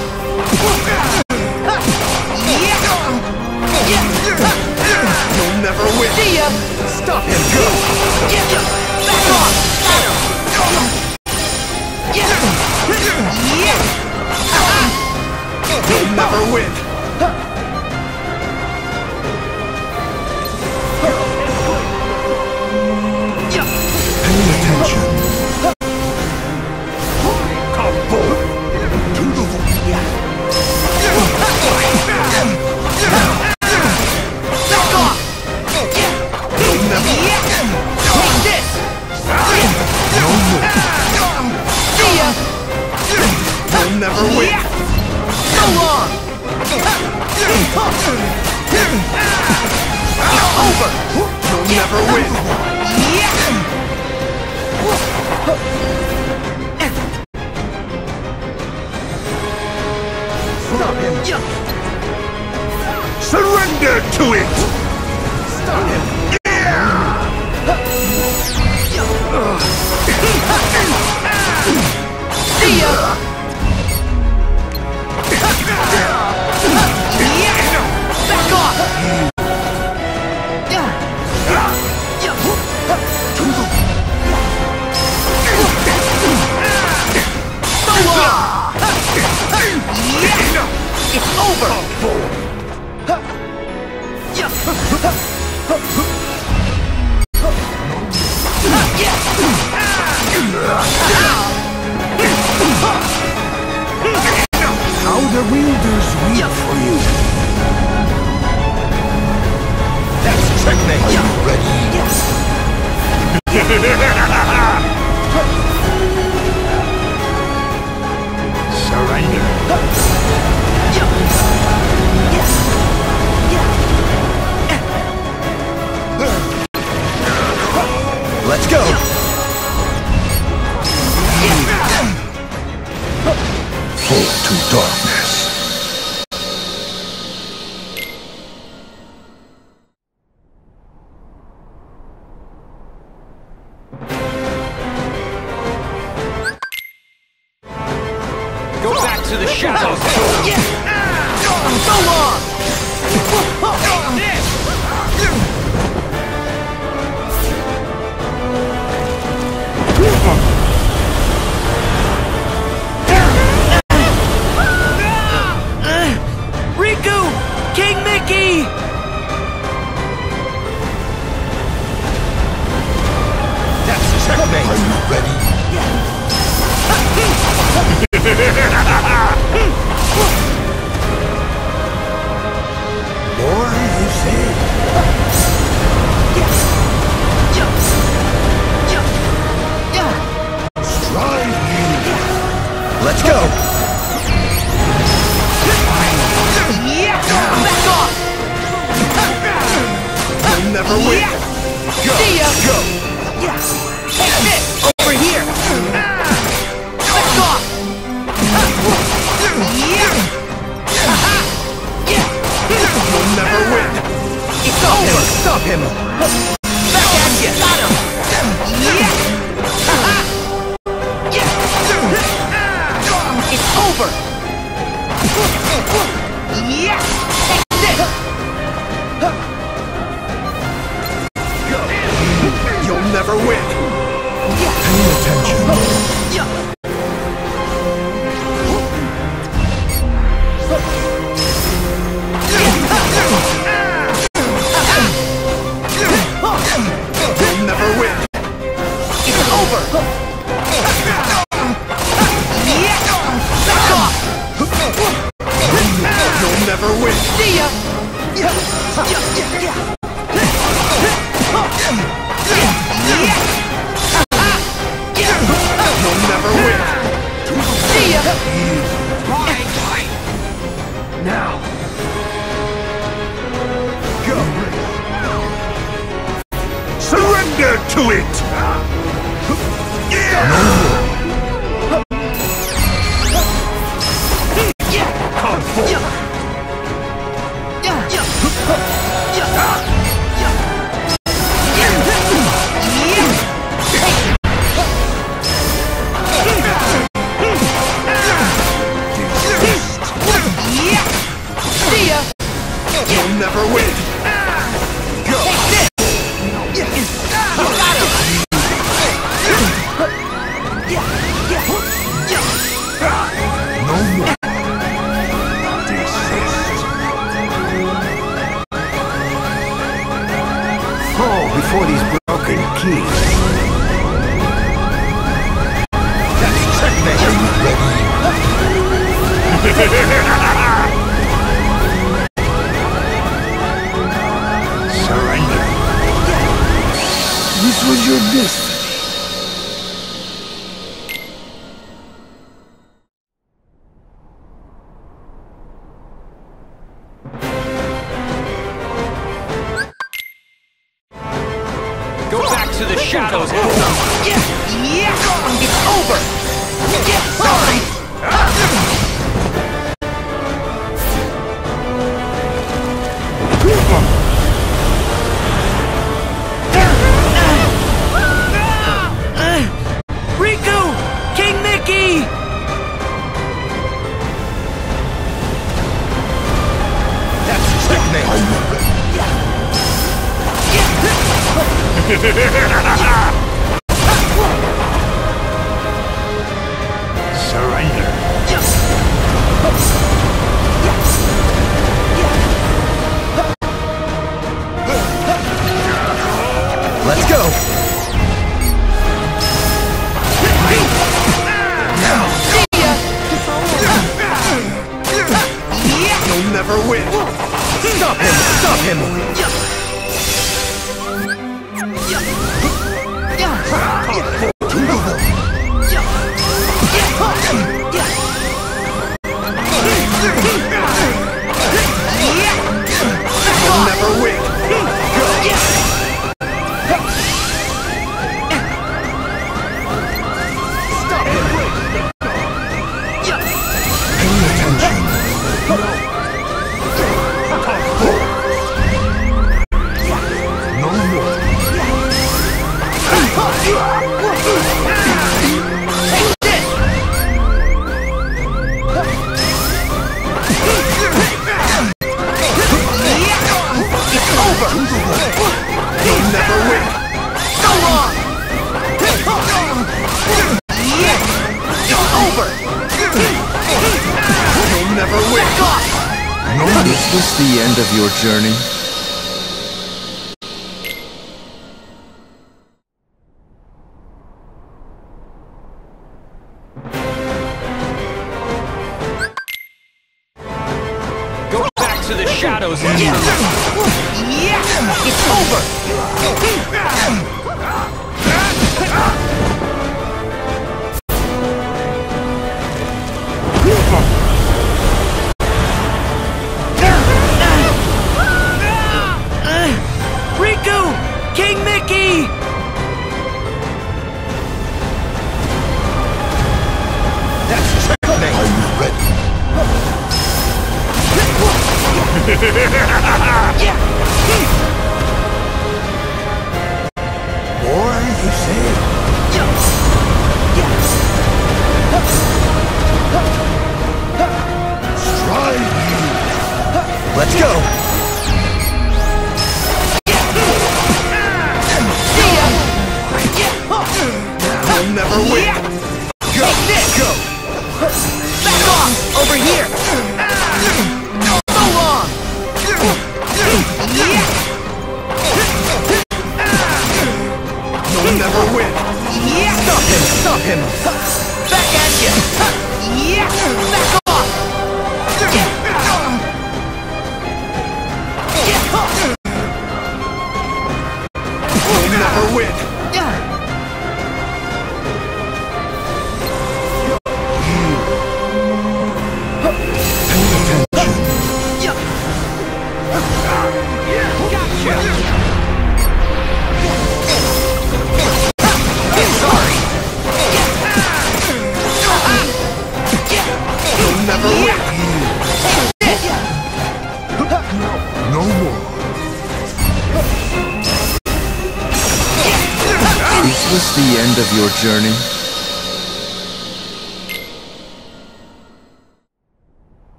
You'll never win! See ya! Stop him! Go! Get Back off! You'll never win!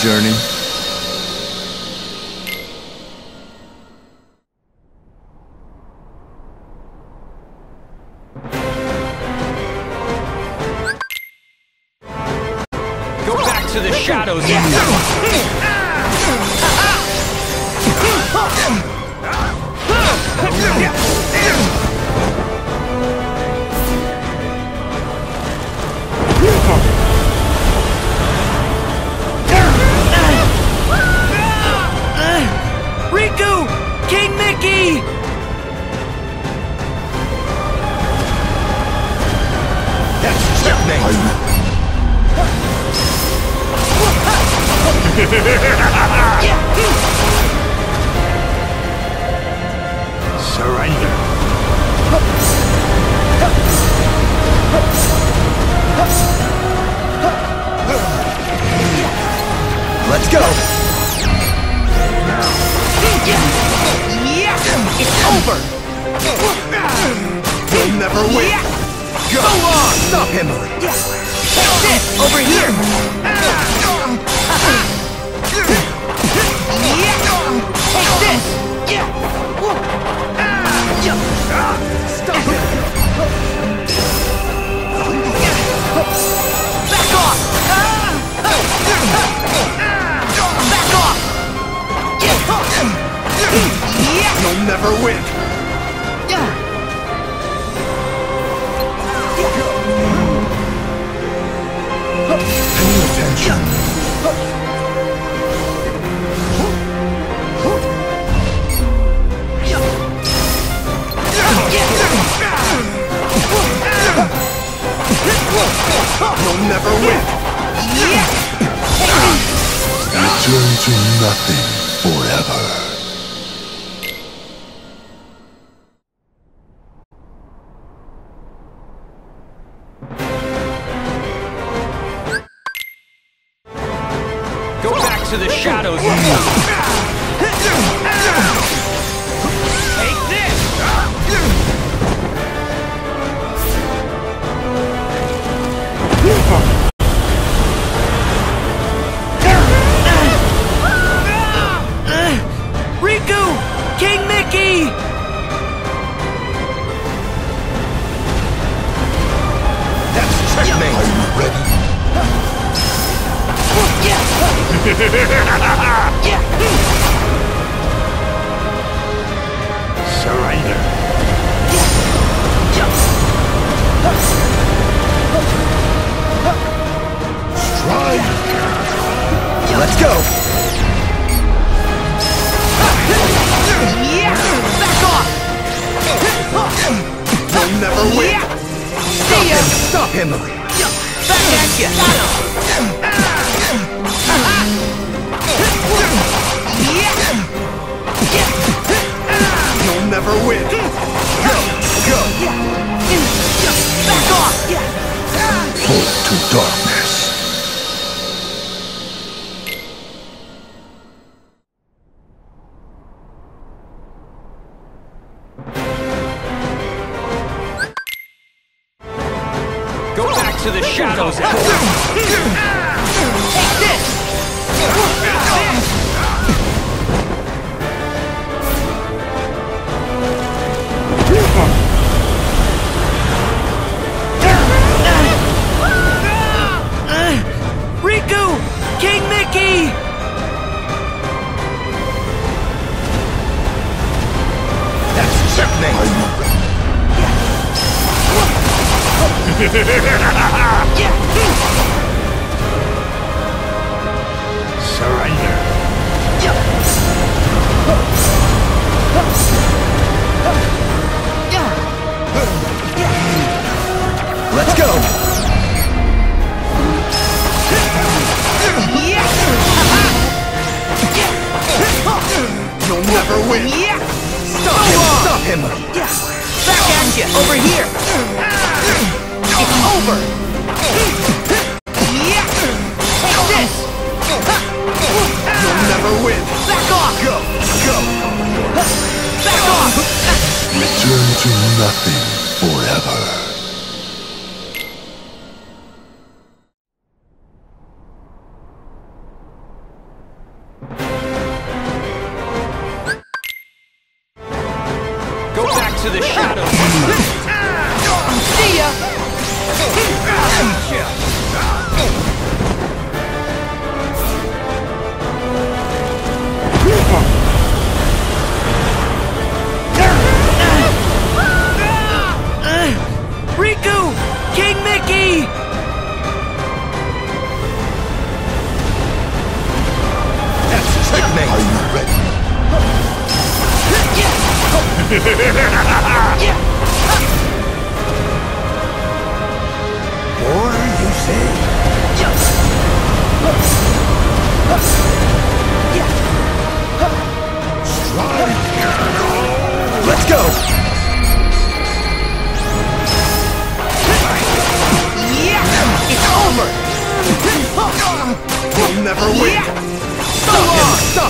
Journey?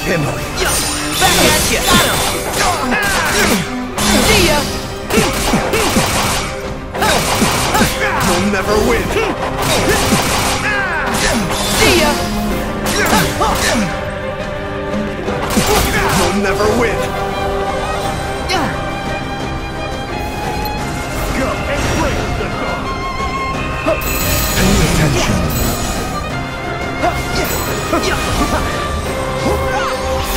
Stop him! Back at you! Got him! See ya! You'll never win! See ya! You'll never win! Go and break the guard! Pay attention!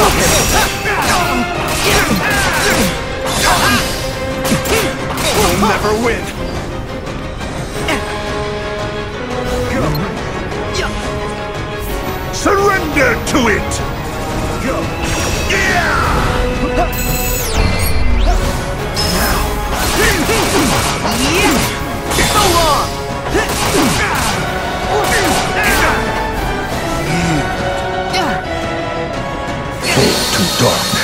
We'll never win! Surrender to it! So long! dark.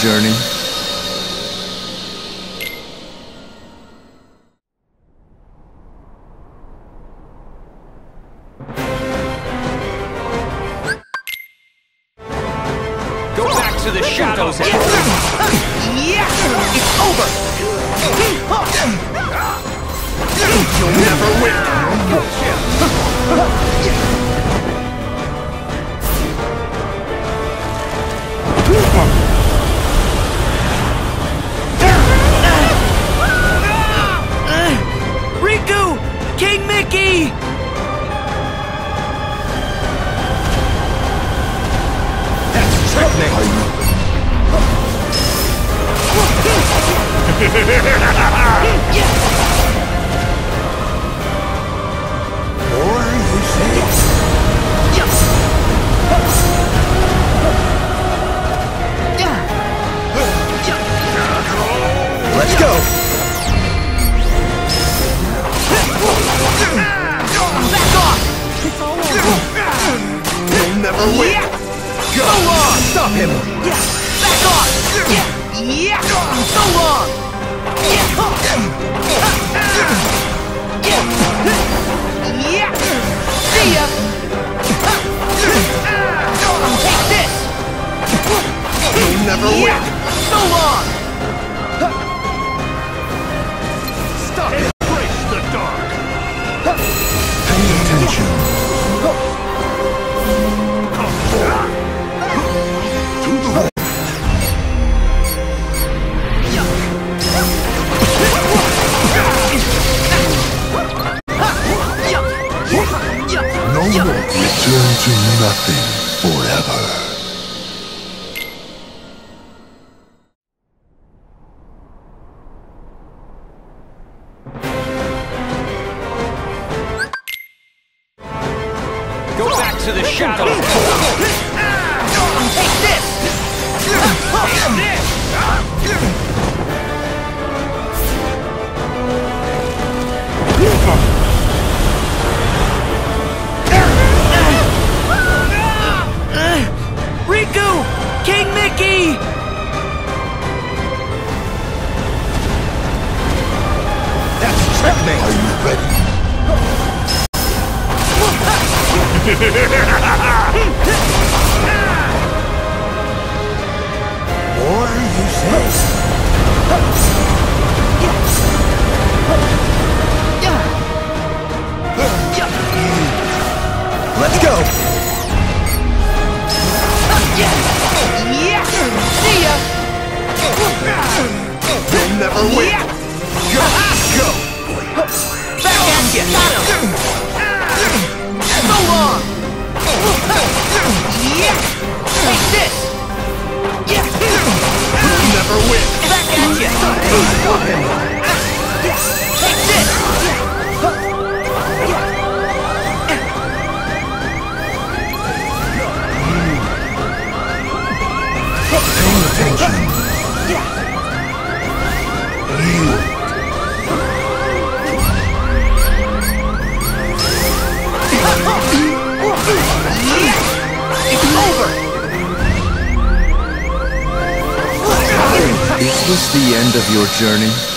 Journey? Go back to the shadows. Take this! Take this. Riku! King Mickey! That's checkmate! Are you ready? You. Let's go! Never win! Go! Go! Back at ya! Got him! So long! Take this! You'll never win! Back at ya! Stop! Take this! Pay attention! This the end of your journey?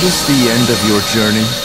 This the end of your journey?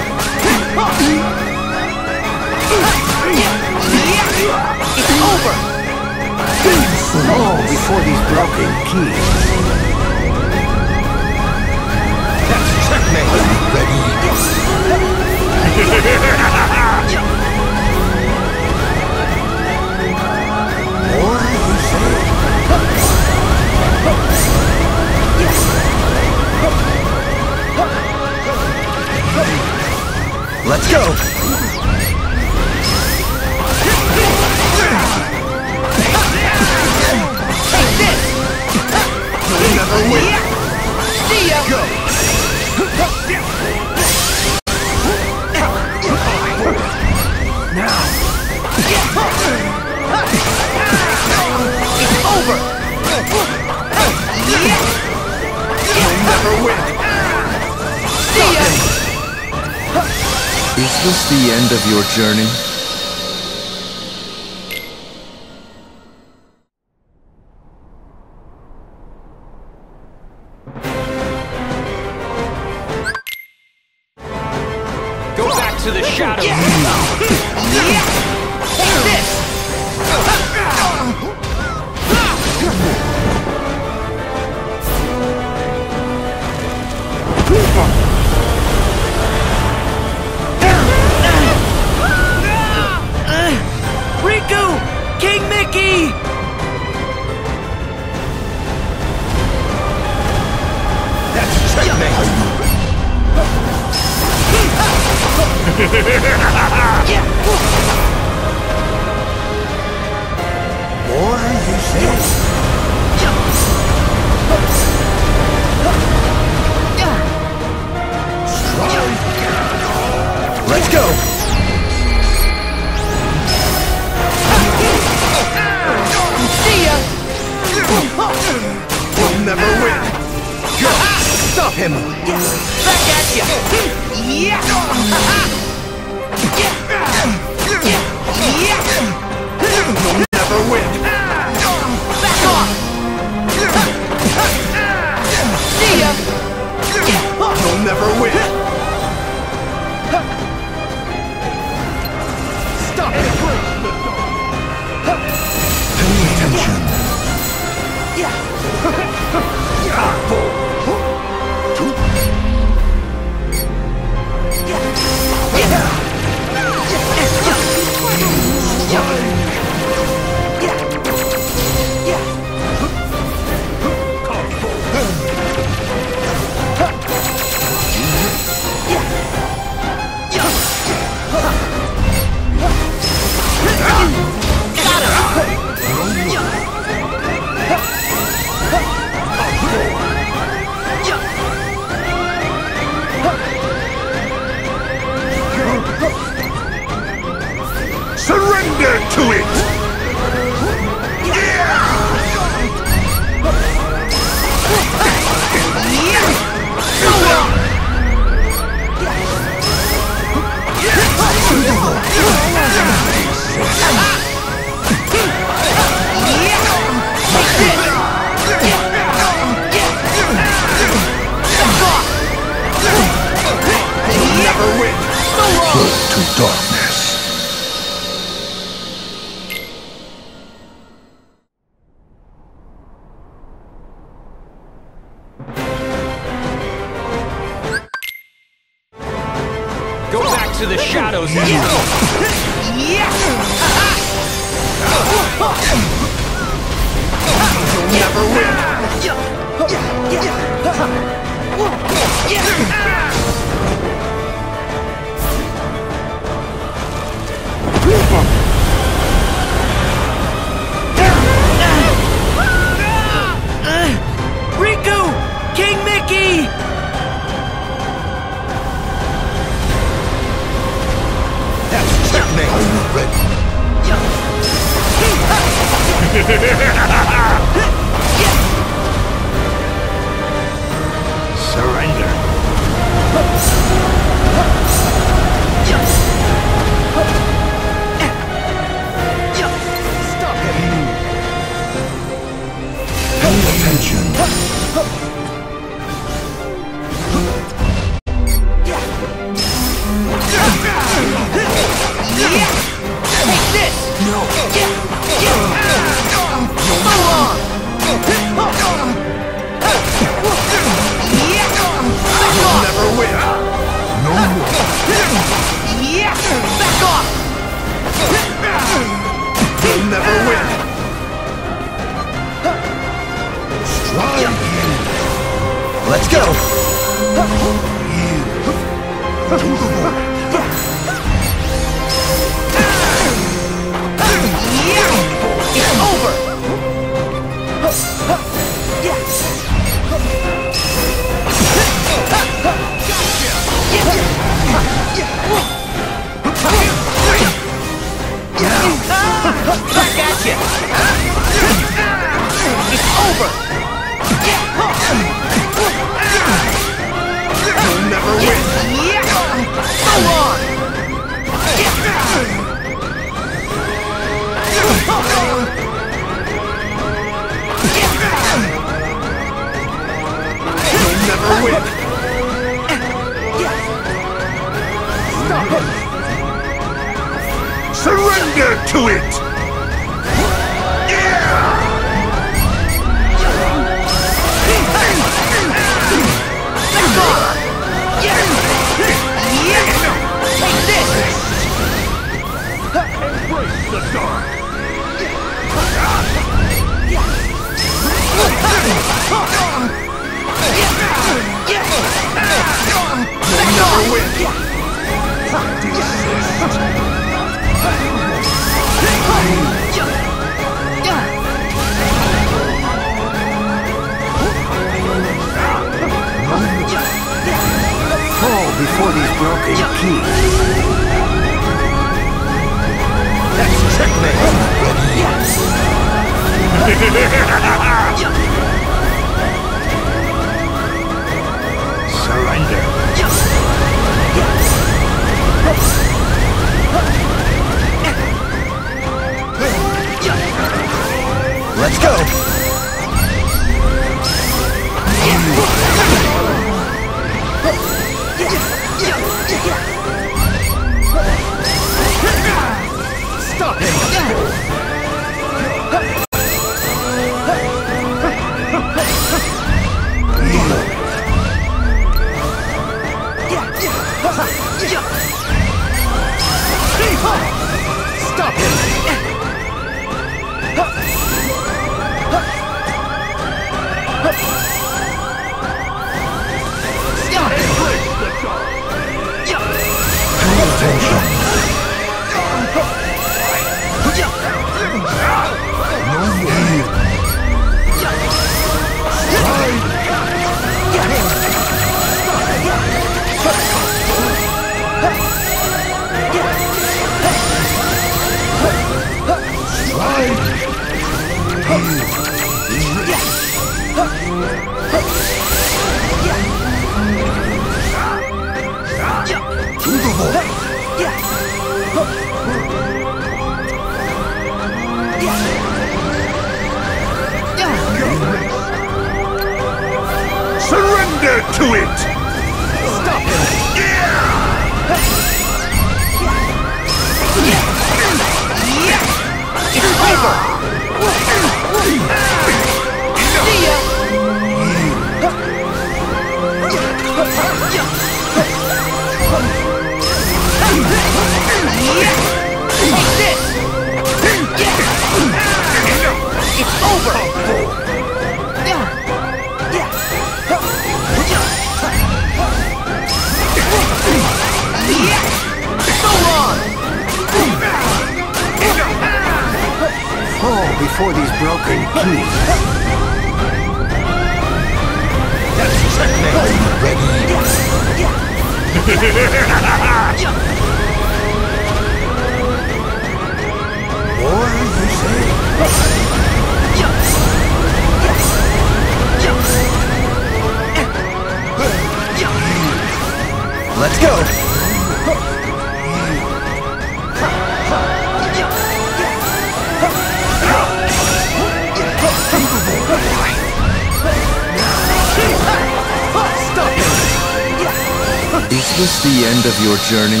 journey.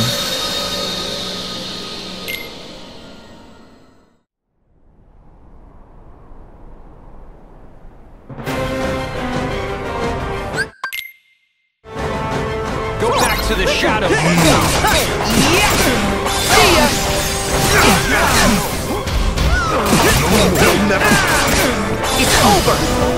Go back to the shadows. See ya! It's over!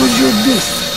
was your destiny?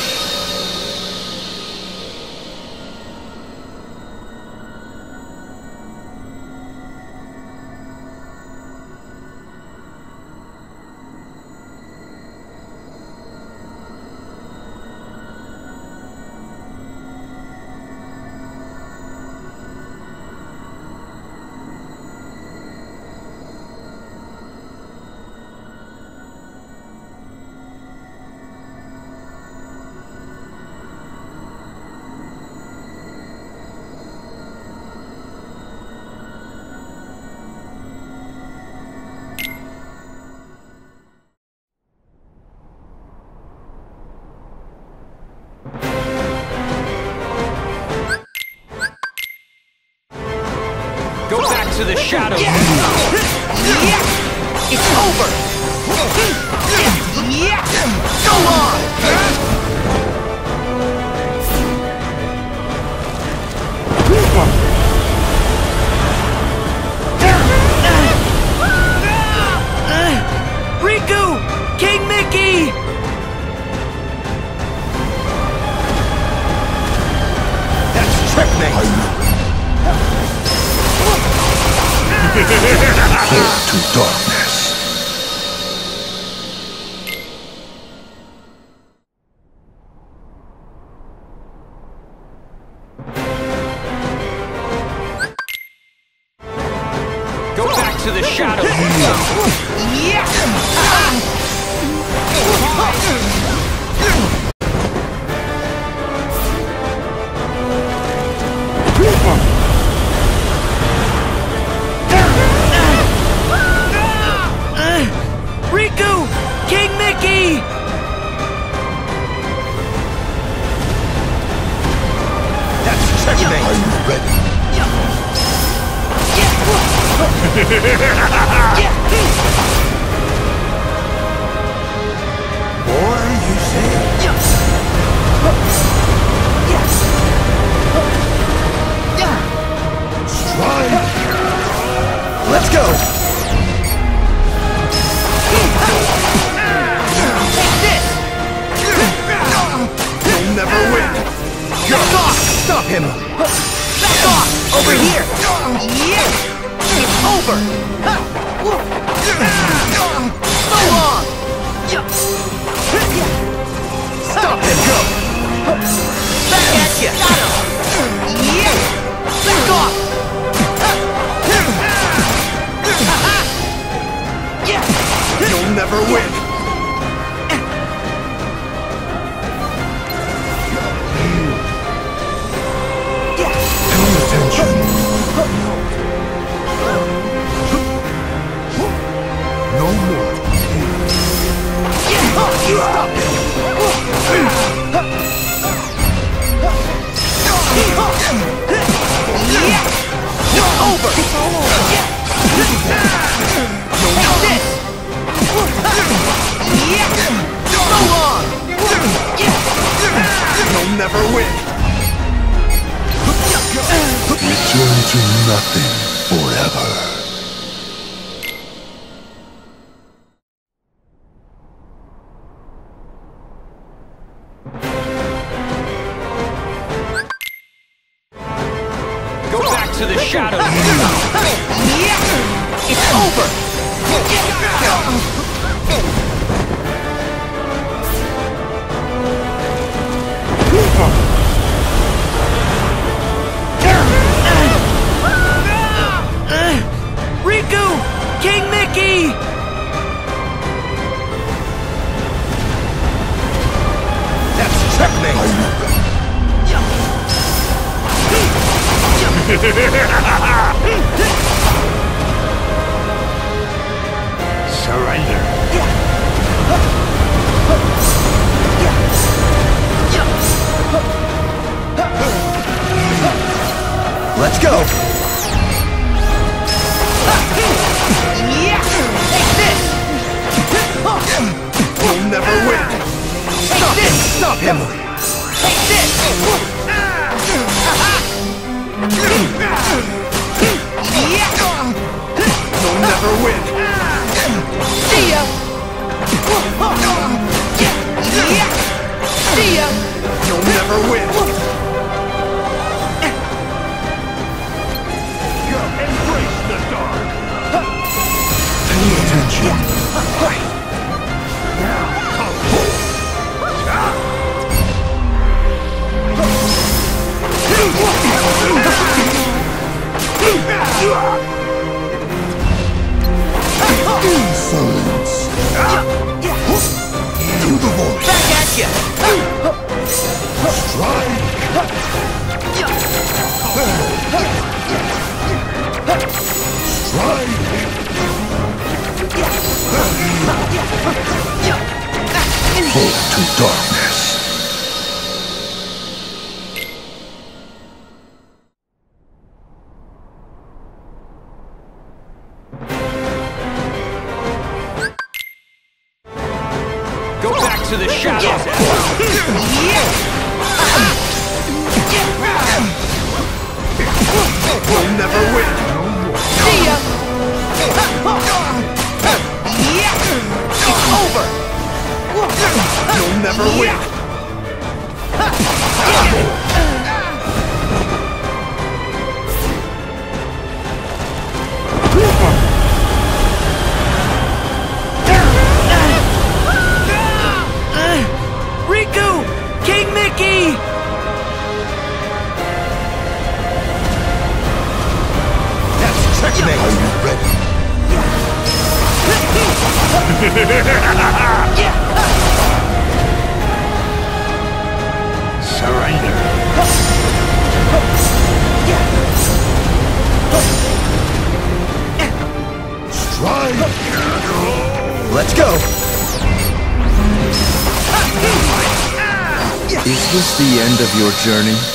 Journey?